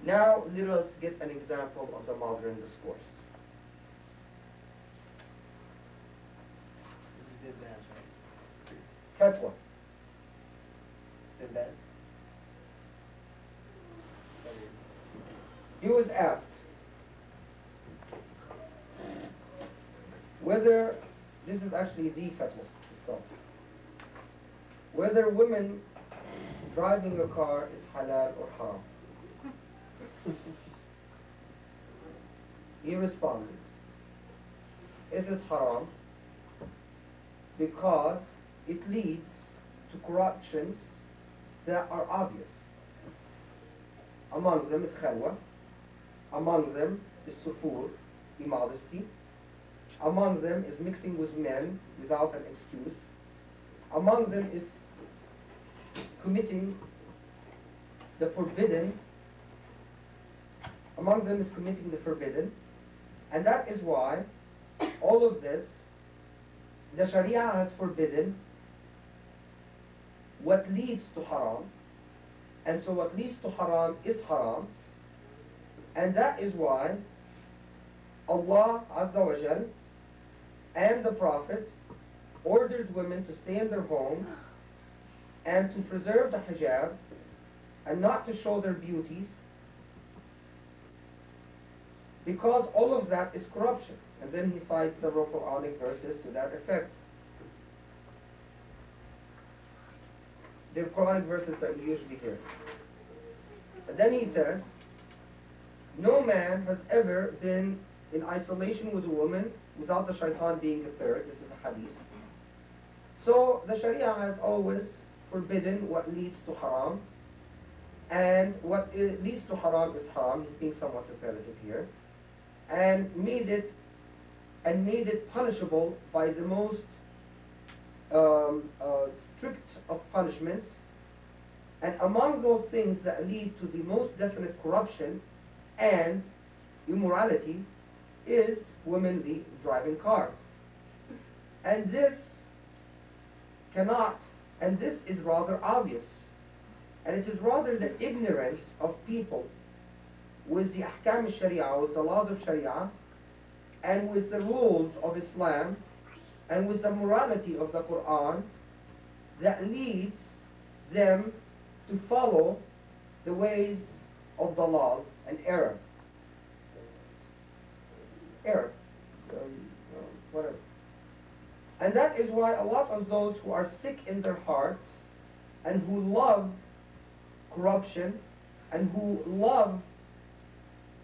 Now let us get an example of the modern discourse. This is Bin Baz, right? Fatwa. Bin Baz? He was asked whether, this is actually the fatwa itself, whether women driving a car is halal or haram. he responded, it is haram because it leads to corruptions that are obvious. Among them is khalwa, among them is sufur, immodesty, among them is mixing with men without an excuse, among them is committing the forbidden, among them is committing the forbidden, and that is why all of this the Sharia has forbidden what leads to haram, and so what leads to haram is haram, and that is why Allah Azza wa Jal and the Prophet ordered women to stay in their homes and to preserve the hijab and not to show their beauties because all of that is corruption. And then he cites several Quranic verses to that effect. The Quranic verses that we usually hear. And then he says, no man has ever been in isolation with a woman without the shaitan being the third. This is a hadith. So the Sharia has always forbidden what leads to haram. And what leads to haram is haram. He's being somewhat repetitive here. And made it and made it punishable by the most um, uh, strict of punishments. And among those things that lead to the most definite corruption and immorality is women driving cars. And this cannot, and this is rather obvious. And it is rather the ignorance of people with the ahkam sharia with the laws of sharia, and with the rules of Islam and with the morality of the Quran that leads them to follow the ways of the law and error. Error. Um, um, whatever. And that is why a lot of those who are sick in their hearts and who love corruption and who love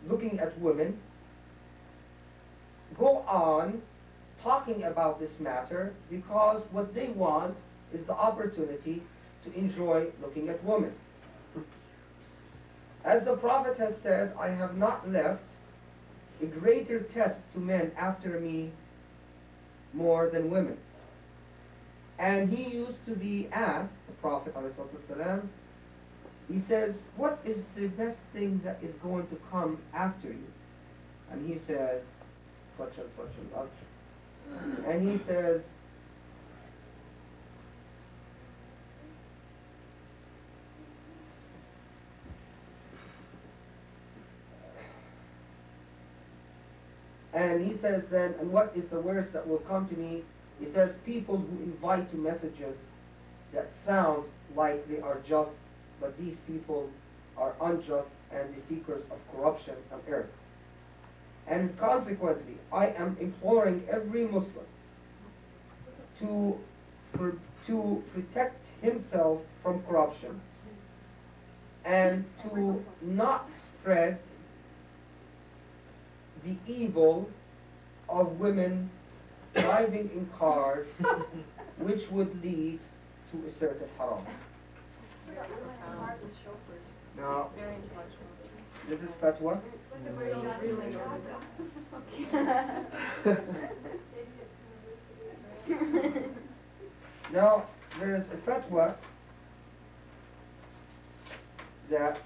looking at women go on talking about this matter because what they want is the opportunity to enjoy looking at women. As the Prophet has said, I have not left a greater test to men after me more than women. And he used to be asked, the Prophet ﷺ, he says, what is the best thing that is going to come after you? And he says, such and such and such. And he says, And he says then, and what is the worst that will come to me? He says, people who invite to messages that sound like they are just, but these people are unjust and the seekers of corruption on earth. And consequently, I am imploring every Muslim to, to protect himself from corruption and to not spread the evil of women driving in cars which would lead to a certain haram. Now, this is fatwa. now, there is a fatwa that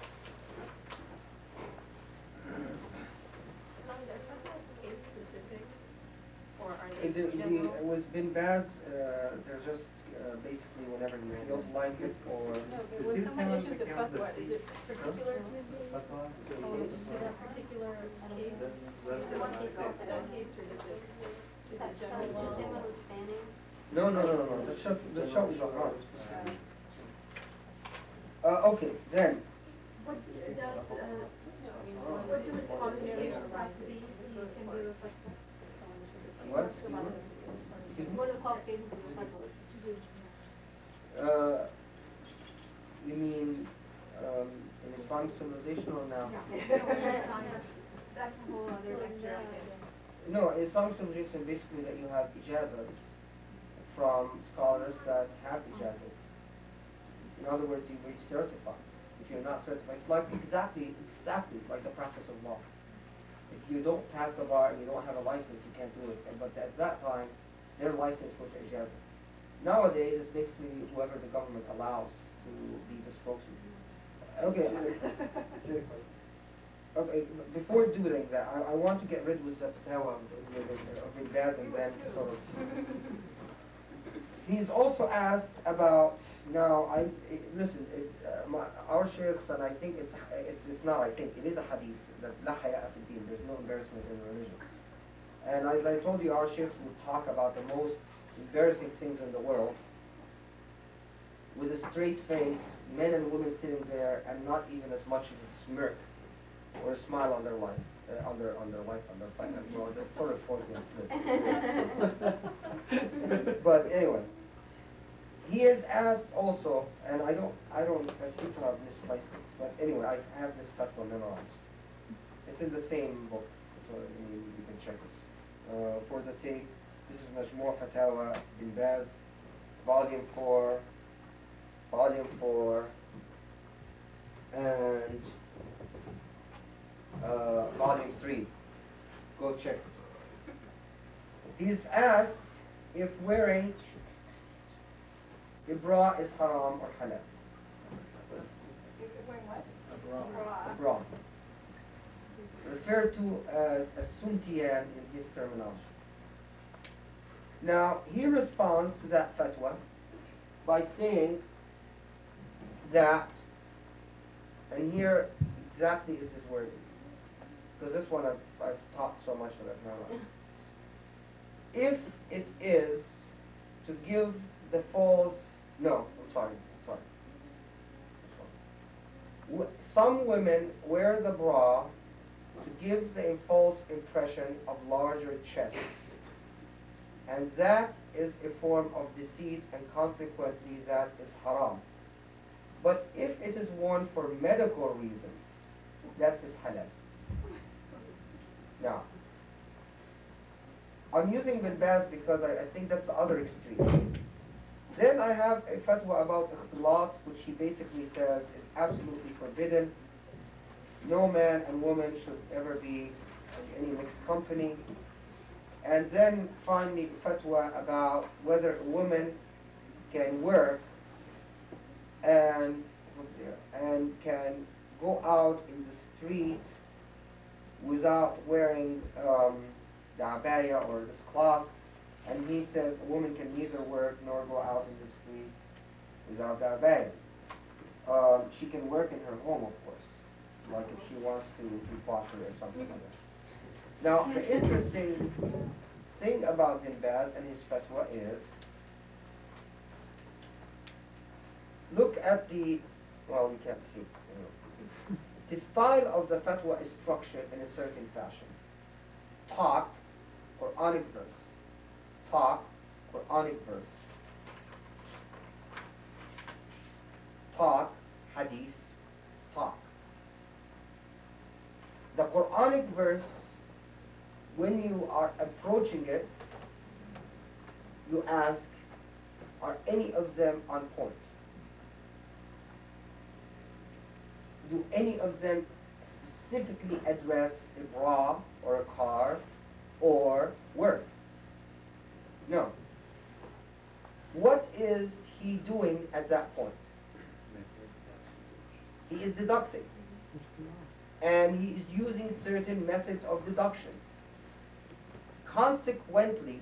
it, it, it was bin Baz, uh, they're just uh, basically whenever he feels like it or... No, but when someone issues a fatwa, is it particular to that particular case? One case off that case, or is it, is it general law? No, no, no, no, no, the shot, the shot is haram. Uh, okay, then, What does, uh, what do the qualifications have to be, can do a fatwa? what? Excuse me? What are the qualifications of the fatwa? Uh, you mean, um, in Islamic civilization or now? That's a whole other lecture, No, in Islamic civilization, basically that you have ijazahs from scholars that have ijazahs. In other words, you be certified. If you're not certified, it's like exactly, exactly like the practice of law. If you don't pass the bar and you don't have a license, you can't do it. But at that time, their license was ijazah. Nowadays, it's basically whoever the government allows to be the spokesman. Okay. Okay, before doing that, I, I want to get rid with of the- the- of the bad and then sort of. He's also asked about, now, I, i- listen, it, uh, my, our sheikhs, and I think it's, it's, it's not I think, it is a hadith, that la haya there's no embarrassment in religion. And as I told you, our sheikhs would talk about the most embarrassing things in the world with a straight face, men and women sitting there, and not even as much as a smirk or a smile on their life, uh, on their on their life, on their face. Well, that's sort of Freudian slip. but anyway, he is asked also, and I don't, I don't, I seem to have misplaced it, but anyway, I have this fatwa memorized. It's in the same book, so you, you can check it. Uh, for the tape, this is Majmu Fatawa bin Baz, volume 4, volume 4, and uh, volume 3. Go check. He's asked if wearing a bra is haram or halal. A bra. Referred to as a suntiyan in his terminology. Now, he responds to that fatwa by saying that, and here exactly is his wording, because this one I've, I've taught so much of it now. if it is to give the false, no, I'm sorry, sorry. W- Some women wear the bra to give the false impression of larger chests. And that is a form of deceit and consequently that is haram. But if it is worn for medical reasons, that is halal. Now, I'm using Bin Baz because I, I think that's the other extreme. Then I have a fatwa about ikhtilat, which he basically says is absolutely forbidden. No man and woman should ever be in any mixed company. And then finally fatwa about whether a woman can work and and can go out in the street without wearing um, the abaya or this cloth. And he says a woman can neither work nor go out in the street without the abaya. Um, she can work in her home, of course, like if she wants to be pottery or something like that. Now, the interesting thing about Bin Baz and his fatwa is, look at the, well, we can't see. The style of the fatwa is structured in a certain fashion. Talk, Quranic verse. Talk, Quranic verse. Talk, hadith, talk. The Quranic verse, when you are approaching it, you ask, are any of them on point? Do any of them specifically address a bra or a car or work? No. What is he doing at that point? He is deducting. And he is using certain methods of deduction. Consequently,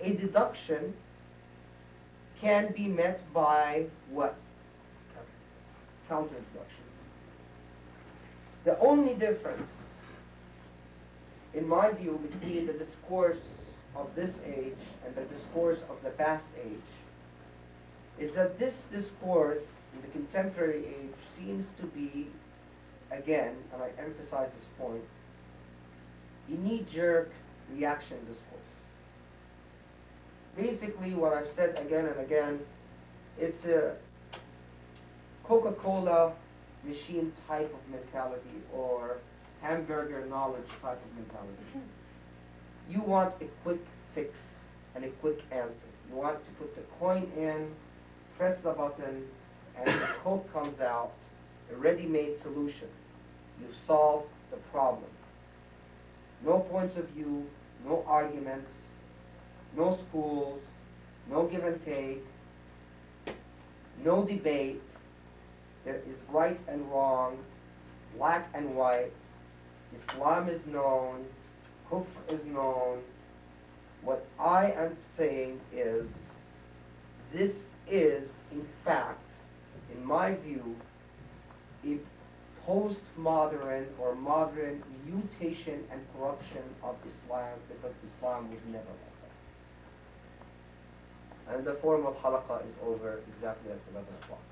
a deduction can be met by what? Counter-deduction. The only difference, in my view, between the discourse of this age and the discourse of the past age is that this discourse in the contemporary age seems to be, again, and I emphasize this point, a knee-jerk reaction discourse. Basically, what I've said again and again, it's a Coca-Cola machine type of mentality or hamburger knowledge type of mentality. You want a quick fix and a quick answer. You want to put the coin in, press the button, and the Coke comes out, a ready-made solution. You solve the problem. No points of view, no arguments, no schools, no give and take, no debate. There is right and wrong, black and white. Islam is known, kufr is known. What I am saying is, this is, in fact, in my view, a postmodern or modern mutation and corruption of Islam because Islam was never like that. And the form of halaqah is over exactly at 11 o'clock.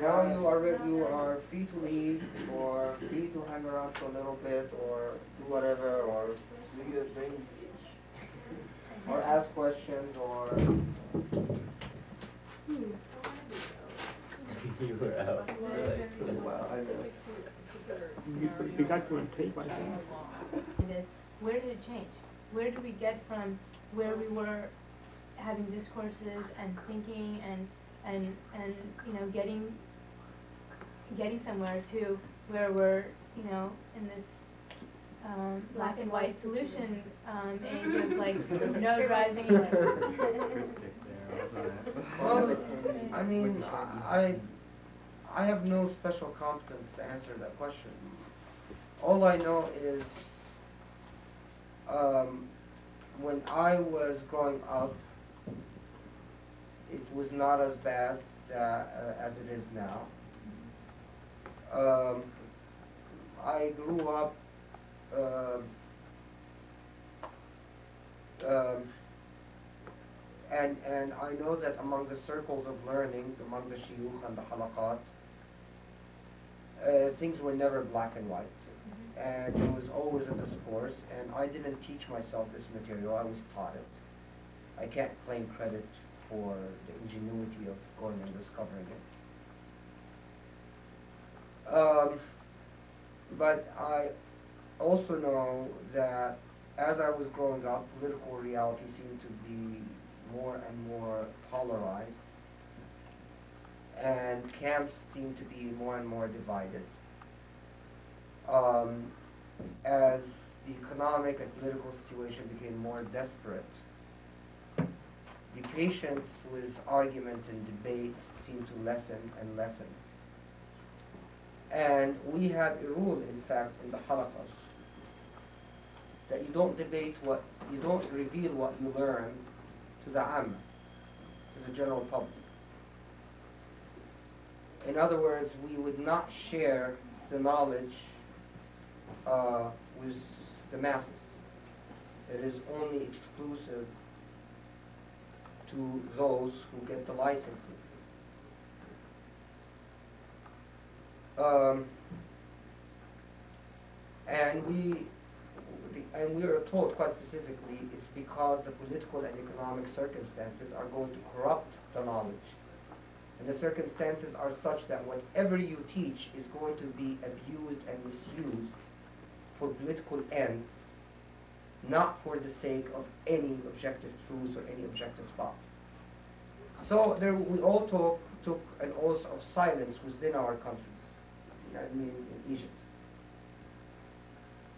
Now you are re- you are free to leave or free to hang around for a little bit or do whatever or do your thing or ask questions or You were out for like, a while. I know. You, you got you on tape, I think. where did it change? Where did we get from where we were having discourses and thinking and and and you know getting getting somewhere to where we're you know in this um, black and white solution um, of like no driving. Well, I mean, I, I have no special competence to answer that question. All I know is, um, when I was growing up, it was not as bad uh, as it is now. Um, I grew up um, um, and and I know that among the circles of learning, among the shuyukh and the halaqat, uh, things were never black and white. And it was always a discourse, and I didn't teach myself this material, I was taught it. I can't claim credit for the ingenuity of going and discovering it. Um, but I also know that as I was growing up, political reality seemed to be more and more polarized, and camps seemed to be more and more divided. Um, as the economic and political situation became more desperate, the patience with argument and debate seemed to lessen and lessen. And we had a rule, in fact, in the that you don't debate what, you don't reveal what you learn to the amma, to the general public. In other words, we would not share the knowledge uh, with the masses. It is only exclusive to those who get the licenses. Um, and we and we are told quite specifically it's because the political and economic circumstances are going to corrupt the knowledge. And the circumstances are such that whatever you teach is going to be abused and misused for political ends, not for the sake of any objective truth or any objective thought. So there, we all took, took an oath of silence within our countries, I mean in Egypt.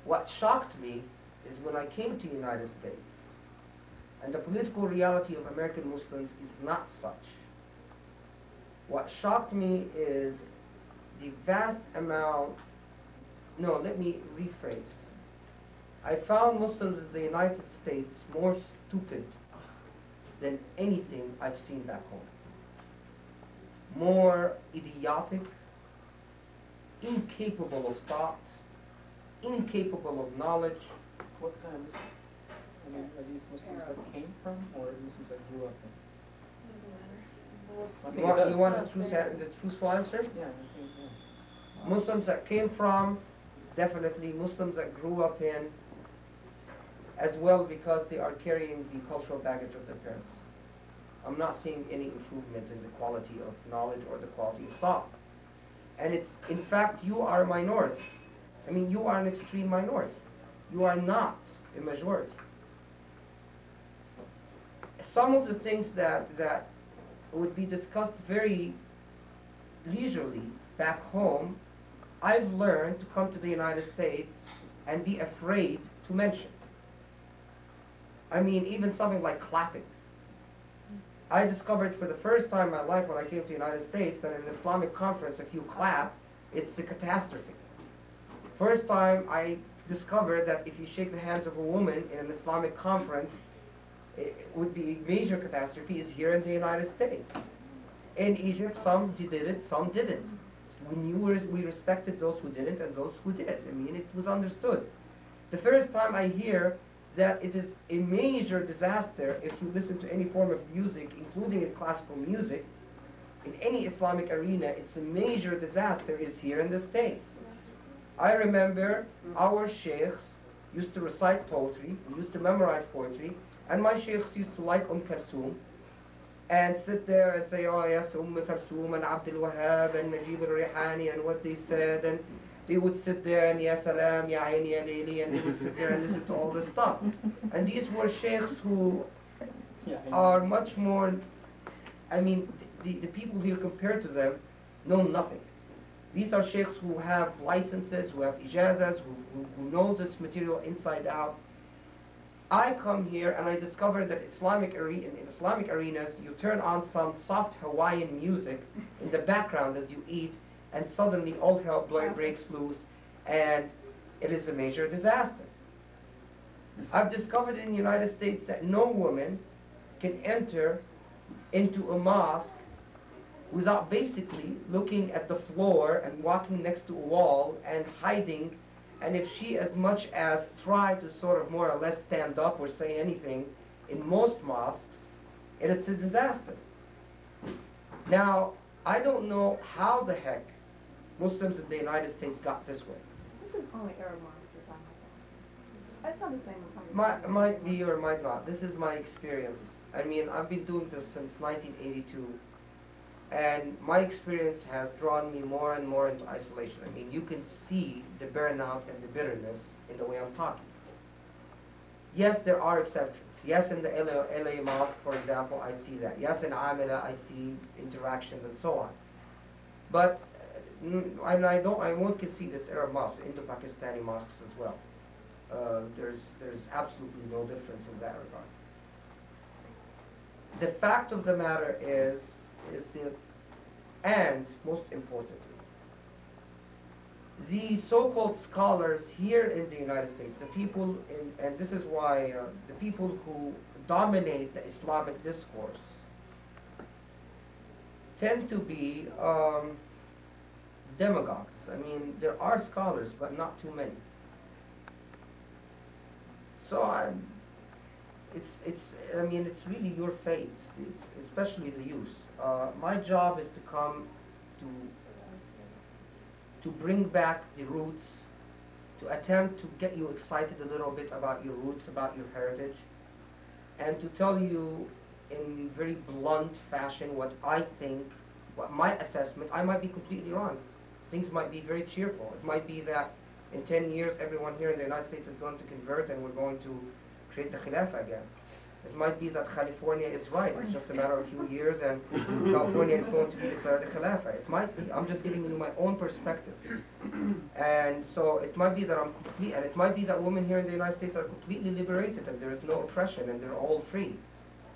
What shocked me is when I came to the United States, and the political reality of American Muslims is not such. What shocked me is the vast amount, no, let me rephrase. I found Muslims in the United States more stupid than anything I've seen back home. More idiotic, incapable of thought, incapable of knowledge, what kind of Muslims? I mean, are these Muslims that came from, or Muslims that grew up in? You want, you want the, truth, the truthful answer? Yeah, think, yeah. Muslims that came from, definitely Muslims that grew up in, as well because they are carrying the cultural baggage of their parents. I'm not seeing any improvement in the quality of knowledge or the quality of thought. And it's, in fact, you are a minority. I mean, you are an extreme minority. You are not a majority. Some of the things that, that would be discussed very leisurely back home, I've learned to come to the United States and be afraid to mention. I mean, even something like clapping. I discovered for the first time in my life when I came to the United States that in an Islamic conference, if you clap, it's a catastrophe. First time I discovered that if you shake the hands of a woman in an Islamic conference, it would be a major catastrophe is here in the United States. In Egypt, some did it, some didn't. We knew we respected those who didn't and those who did. I mean, it was understood. The first time I hear that it is a major disaster if you listen to any form of music, including in classical music, in any Islamic arena, it's a major disaster is here in the States. I remember our sheikhs used to recite poetry, used to memorize poetry, and my sheikhs used to like Umm Kulthum and sit there and say, oh yes, Umm Kulthum and Abdul Wahab and Najib al-Rihani and what they said, and they would sit there and Ya Salam, Ya Ya Layli, and they would sit there and listen to all this stuff. And these were sheikhs who are much more, I mean, the, the people here compared to them know nothing. These are sheikhs who have licenses, who have ijazas, who, who, who know this material inside out. I come here and I discover that Islamic are- in Islamic arenas, you turn on some soft Hawaiian music in the background as you eat, and suddenly all hell breaks loose, and it is a major disaster. I've discovered in the United States that no woman can enter into a mosque without basically looking at the floor and walking next to a wall and hiding. And if she as much as try to sort of more or less stand up or say anything, in most mosques, it's a disaster. Now, I don't know how the heck Muslims in the United States got this way. This is only Arab mosques you're talking about. I the same Might, might be or might not. This is my experience. I mean, I've been doing this since 1982, and my experience has drawn me more and more into isolation. I mean, you can see the burnout and the bitterness in the way I'm talking. Yes, there are exceptions. Yes, in the LA, LA mosque, for example, I see that. Yes, in AMILA, I see interactions and so on. But mm, I don't, I won't concede it's Arab mosques, Indo-Pakistani mosques as well. Uh, there's, there's absolutely no difference in that regard. The fact of the matter is, is the, and most importantly, the so-called scholars here in the United States, the people, in, and this is why uh, the people who dominate the Islamic discourse tend to be um, demagogues. I mean, there are scholars, but not too many. So I'm, it's, it's, I mean, it's really your fate, especially the youth. Uh, my job is to come to to bring back the roots, to attempt to get you excited a little bit about your roots, about your heritage, and to tell you in very blunt fashion what I think, what my assessment, I might be completely wrong. Things might be very cheerful. It might be that in 10 years everyone here in the United States is going to convert and we're going to create the Khilafah again. It might be that California is right. It's just a matter of a few years and California is going to be declared a Khilafah. It might be. I'm just giving you my own perspective. And so it might be that I'm complete, and it might be that women here in the United States are completely liberated and there is no oppression and they're all free.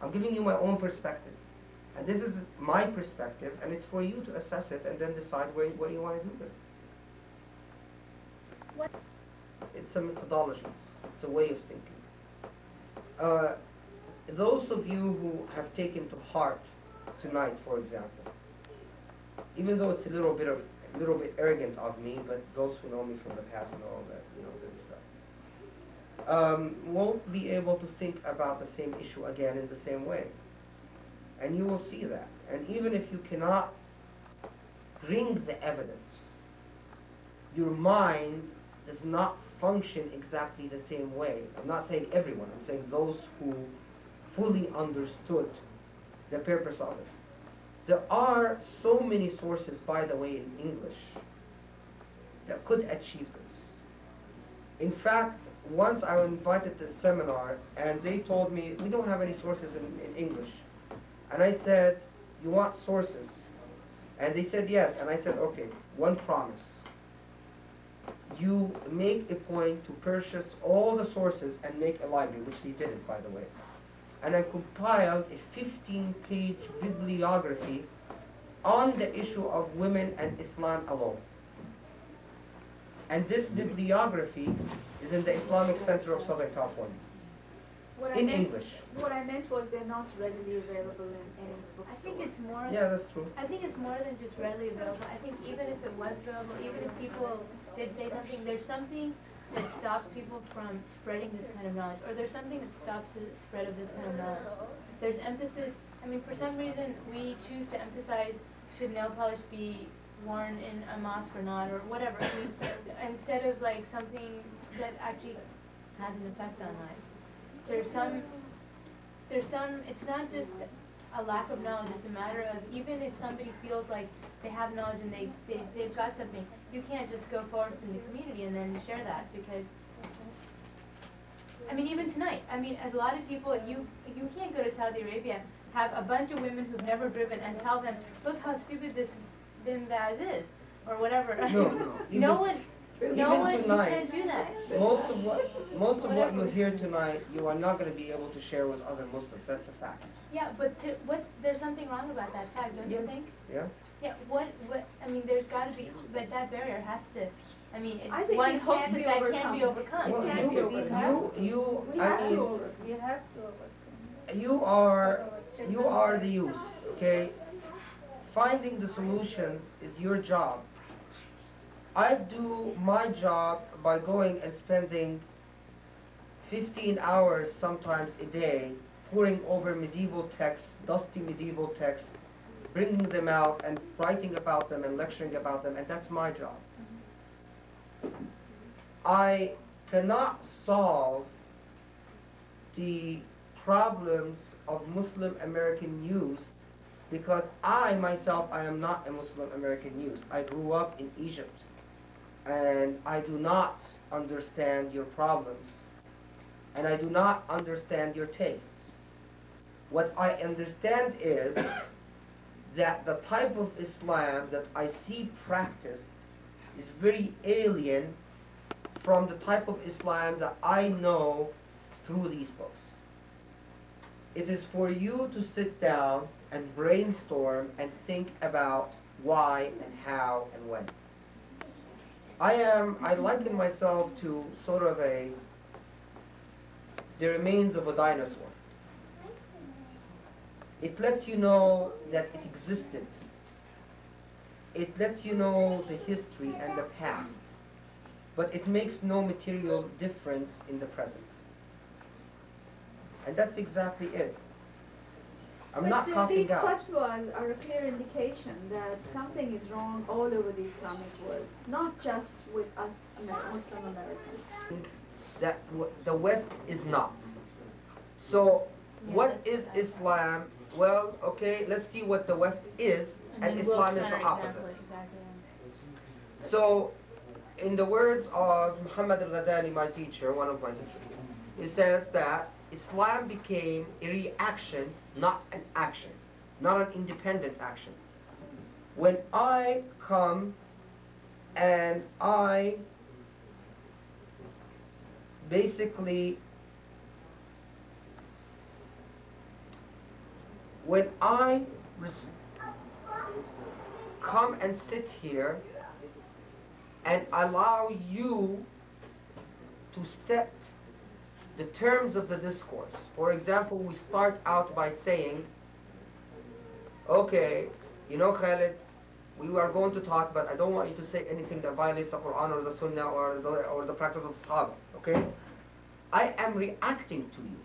I'm giving you my own perspective. And this is my perspective, and it's for you to assess it and then decide where, what you want to do with it. What? It's a methodology. It's a way of thinking. Uh, those of you who have taken to heart tonight, for example, even though it's a little bit of a little bit arrogant of me, but those who know me from the past know that you know good stuff, um, won't be able to think about the same issue again in the same way, and you will see that. And even if you cannot bring the evidence, your mind does not function exactly the same way. I'm not saying everyone. I'm saying those who fully understood the purpose of it. There are so many sources, by the way, in English that could achieve this. In fact, once I was invited to a seminar and they told me, we don't have any sources in, in English. And I said, you want sources? And they said yes. And I said, okay, one promise. You make a point to purchase all the sources and make a library, which they didn't, by the way and I compiled a 15-page bibliography on the issue of women and Islam alone. And this bibliography is in the Islamic Center of Southern California. What in I meant, English. What I meant was they're not readily available in any bookstore. I think it's more. Yeah, that's true. I think it's more than just readily available. I think even if it was available, even if people did say something, there's something that stops people from spreading this kind of knowledge, or there's something that stops the spread of this kind of knowledge. There's emphasis, I mean, for some reason, we choose to emphasize should nail polish be worn in a mosque or not, or whatever. I mean, instead of like something that actually has an effect on life. There's some, there's some, it's not just a lack of knowledge, it's a matter of, even if somebody feels like they have knowledge and they, they, they've got something, you can't just go forward in the community and then share that because, I mean, even tonight, I mean, as a lot of people, you, you can't go to Saudi Arabia, have a bunch of women who've never driven and tell them, look how stupid this Bin Baz is, or whatever. No, no. no one, Even no one, tonight, you can't do that. Most of what, most of what you hear tonight, you are not going to be able to share with other Muslims. That's a fact. Yeah, but to, what, there's something wrong about that fact, don't you think? Yeah? Yeah, what, what, I mean, there's gotta be, but that barrier has to, I mean, it- I think one hopes can that be that can be overcome. overcome. Well, can't you, do it. you, you, We I have to, mean, you have to overcome. you are, you are the youth, okay? finding the solutions is your job. I do my job by going and spending 15 hours sometimes a day poring over medieval texts, dusty medieval texts, bringing them out and writing about them and lecturing about them, and that's my job. I cannot solve the problems of Muslim American youth because I myself, I am not a Muslim American youth. I grew up in Egypt and I do not understand your problems and I do not understand your tastes. What I understand is that the type of Islam that I see practiced is very alien from the type of Islam that I know through these books. It is for you to sit down and brainstorm and think about why and how and when. I am, I liken myself to sort of a, the remains of a dinosaur. It lets you know that it existed. It lets you know the history and the past. But it makes no material difference in the present. And that's exactly it. I'm but not uh, these out. fatwas are a clear indication that something is wrong all over the Islamic world, not just with us Muslim Americans. that w- the West is not. So, what is Islam? Well, okay, let's see what the West is, and, Islam is the opposite. So, in the words of Muhammad al-Ghazali, my teacher, one of my teachers, he says that Islam became a reaction, not an action, not an independent action. When I come and I basically when I come and sit here and allow you to set the terms of the discourse. For example, we start out by saying, okay, you know, Khaled, we are going to talk, but I don't want you to say anything that violates the Quran or the Sunnah or the, or the practice of the Sahaba, okay? I am reacting to you.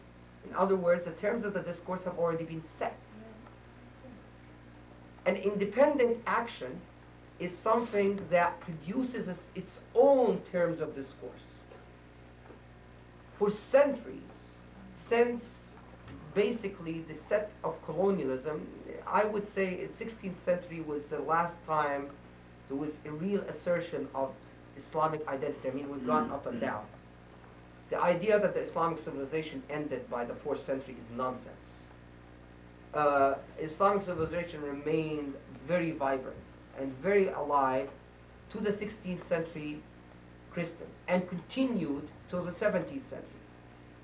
In other words, the terms of the discourse have already been set. An independent action is something that produces its- own terms of discourse. For centuries, since basically the set of colonialism, I would say in 16th century was the last time there was a real assertion of Islamic identity. I mean, we've gone up and mm-hmm. down. The idea that the Islamic civilization ended by the 4th century is nonsense. Uh, Islamic civilization remained very vibrant and very alive to the 16th century Christian and continued till the 17th century.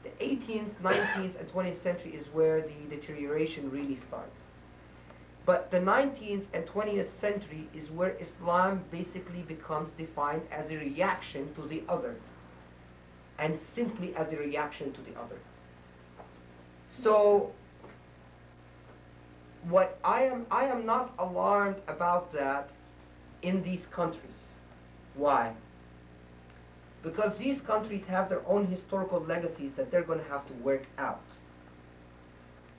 The 18th, 19th, and 20th century is where the deterioration really starts. But the 19th and 20th century is where Islam basically becomes defined as a reaction to the other and simply as a reaction to the other. So what I am I am not alarmed about that in these countries. Why? Because these countries have their own historical legacies that they're going to have to work out.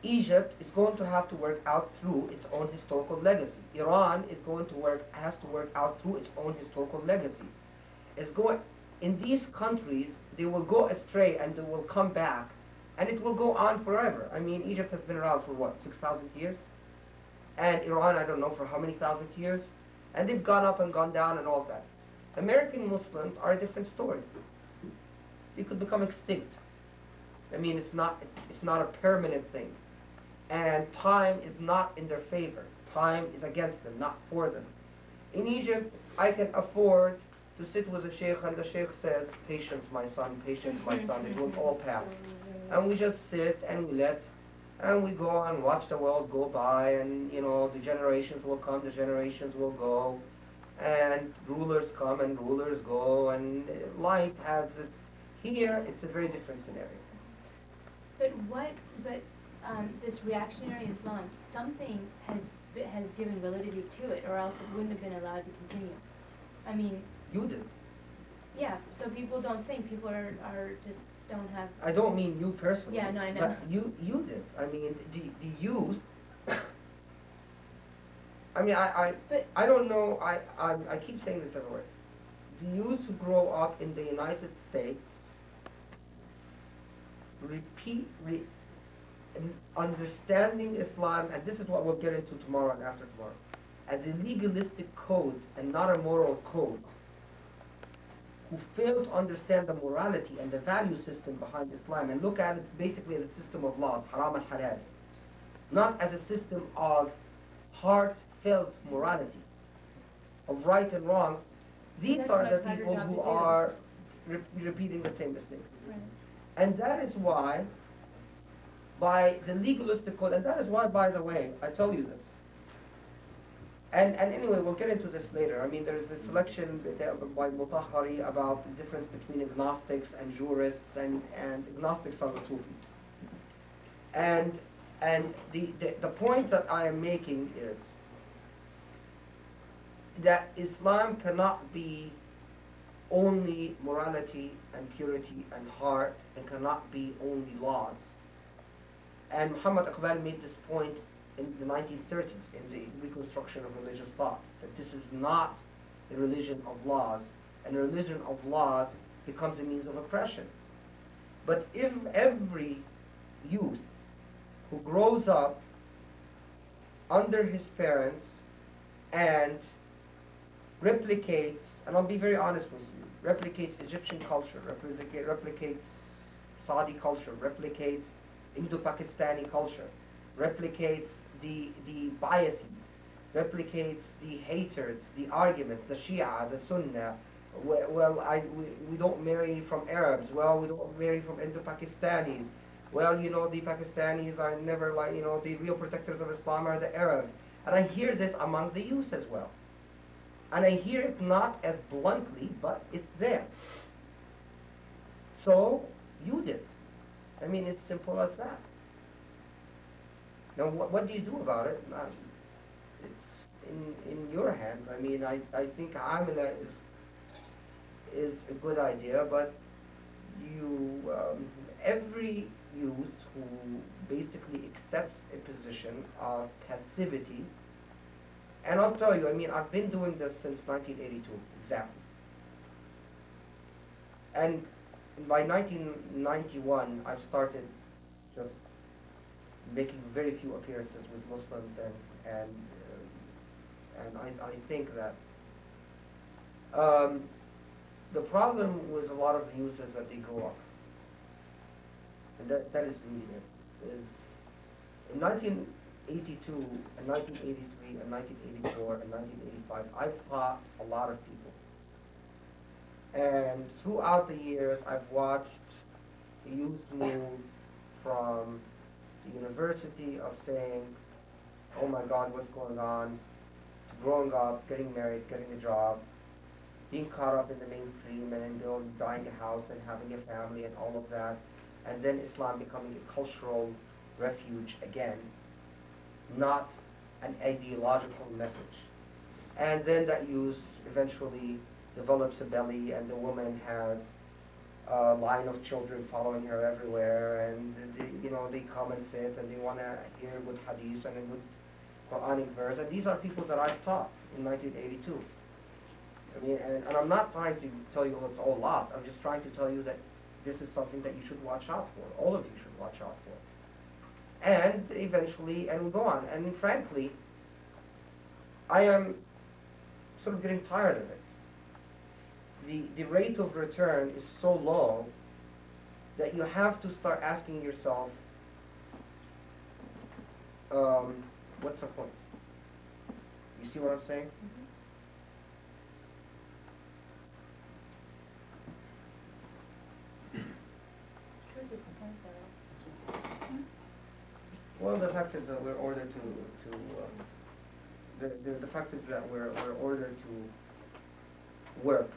Egypt is going to have to work out through its own historical legacy. Iran is going to work has to work out through its own historical legacy. It's going in these countries they will go astray and they will come back and it will go on forever. I mean Egypt has been around for what, six thousand years? And Iran I don't know for how many thousand years? And they've gone up and gone down and all that. American Muslims are a different story. They could become extinct. I mean, it's not, it's not a permanent thing. And time is not in their favor. Time is against them, not for them. In Egypt, I can afford to sit with a sheikh and the sheikh says, patience, my son, patience, my son, it will all pass. And we just sit and we let, and we go and watch the world go by and, you know, the generations will come, the generations will go and rulers come and rulers go, and life has this. Here, it's a very different scenario. But what, but um, this reactionary Islam, something has has given validity to it, or else it wouldn't have been allowed to continue. I mean, You did. yeah, so people don't think, people are, are just, don't have. I don't mean you personally. Yeah, no, I know. But you, you did. I mean, the, the youth, I mean, I, I, But- I don't know, I, I, I keep saying this everywhere. The youth who grow up in the United States repeat, re, understanding Islam, and this is what we'll get into tomorrow and after tomorrow, as a legalistic code and not a moral code, who fail to understand the morality and the value system behind Islam and look at it basically as a system of laws, haram and halal, not as a system of heartfelt morality, of right and wrong. These That's are the people who are re- repeating the same mistake. Right. And that is why, by the legalistic code, and that is why, by the way, I tell you this. And, and anyway, we'll get into this later. I mean, there's a selection by Mutahari about the difference between agnostics and jurists, and, and agnostics are the Sufis. And, and the, the, the point that I am making is that Islam cannot be only morality and purity and heart and cannot be only laws. And Muhammad Iqbal made this point in the 1930s in the reconstruction of religious thought, that this is not a religion of laws, and a religion of laws becomes a means of oppression. But if every youth who grows up under his parents and replicates, and I'll be very honest with you, replicates Egyptian culture, replica- replicates Saudi culture, replicates Indo-Pakistani culture, replicates the, the biases, replicates the hatreds, the arguments, the Shia, the Sunnah. Well, I, we, we don't marry from Arabs. Well, we don't marry from Indo-Pakistanis. Well, you know, the Pakistanis are never like, you know, the real protectors of Islam are the Arabs. And I hear this among the youth as well. And I hear it not as bluntly, but it's there. So, you did. I mean, it's simple as that. Now, what, what do you do about it? Uh, it's in, in your hands. I mean, I, I think AMILA is, is a good idea, but you, um, every youth who basically accepts a position of passivity, and I'll tell you, I mean, I've been doing this since 1982, exactly. And by 1991, I've started just making very few appearances with Muslims, and and uh, and I, I think that um, the problem with a lot of the youth is that they grow up, and that that is really it. Is in 1982, and 1983, and 1984, and 1985, I've taught a lot of people. And throughout the years, I've watched the youth move from university of saying, oh my God, what's going on, growing up, getting married, getting a job, being caught up in the mainstream, and then building, buying a house and having a family and all of that, and then Islam becoming a cultural refuge again, not an ideological message. And then that youth eventually develops a belly and the woman has a line of children following her everywhere and they, you know they come and sit and they want to hear good hadith and a good Quranic verse and these are people that I've taught in 1982. I mean, and, and I'm not trying to tell you it's all lost. I'm just trying to tell you that this is something that you should watch out for. All of you should watch out for. And eventually, and we go on. And frankly, I am sort of getting tired of it the, the rate of return is so low that you have to start asking yourself, um, what's the point? You see what I'm saying? Well, the fact is that we're ordered to, to um, the, the, the fact is that we're, we're ordered to work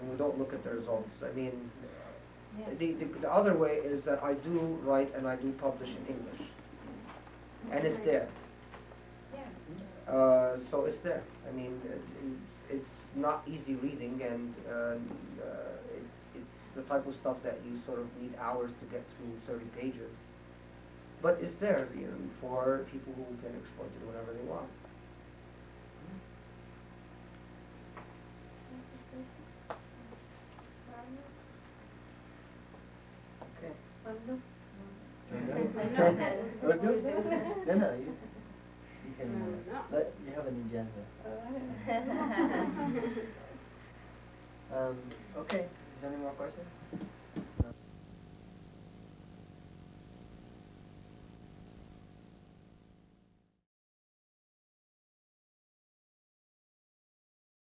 and we don't look at the results. I mean, the, the, the other way is that I do write and I do publish in English. And it's there. Yeah. Uh, so it's there. I mean, it, it's not easy reading, and uh, it, it's the type of stuff that you sort of need hours to get through 30 pages. But it's there, you know, for people who can exploit it whenever they want. Okay. Wanda? We're good? No, no, you, you can, uh, let, you have an agenda. Um, okay, is there any more questions?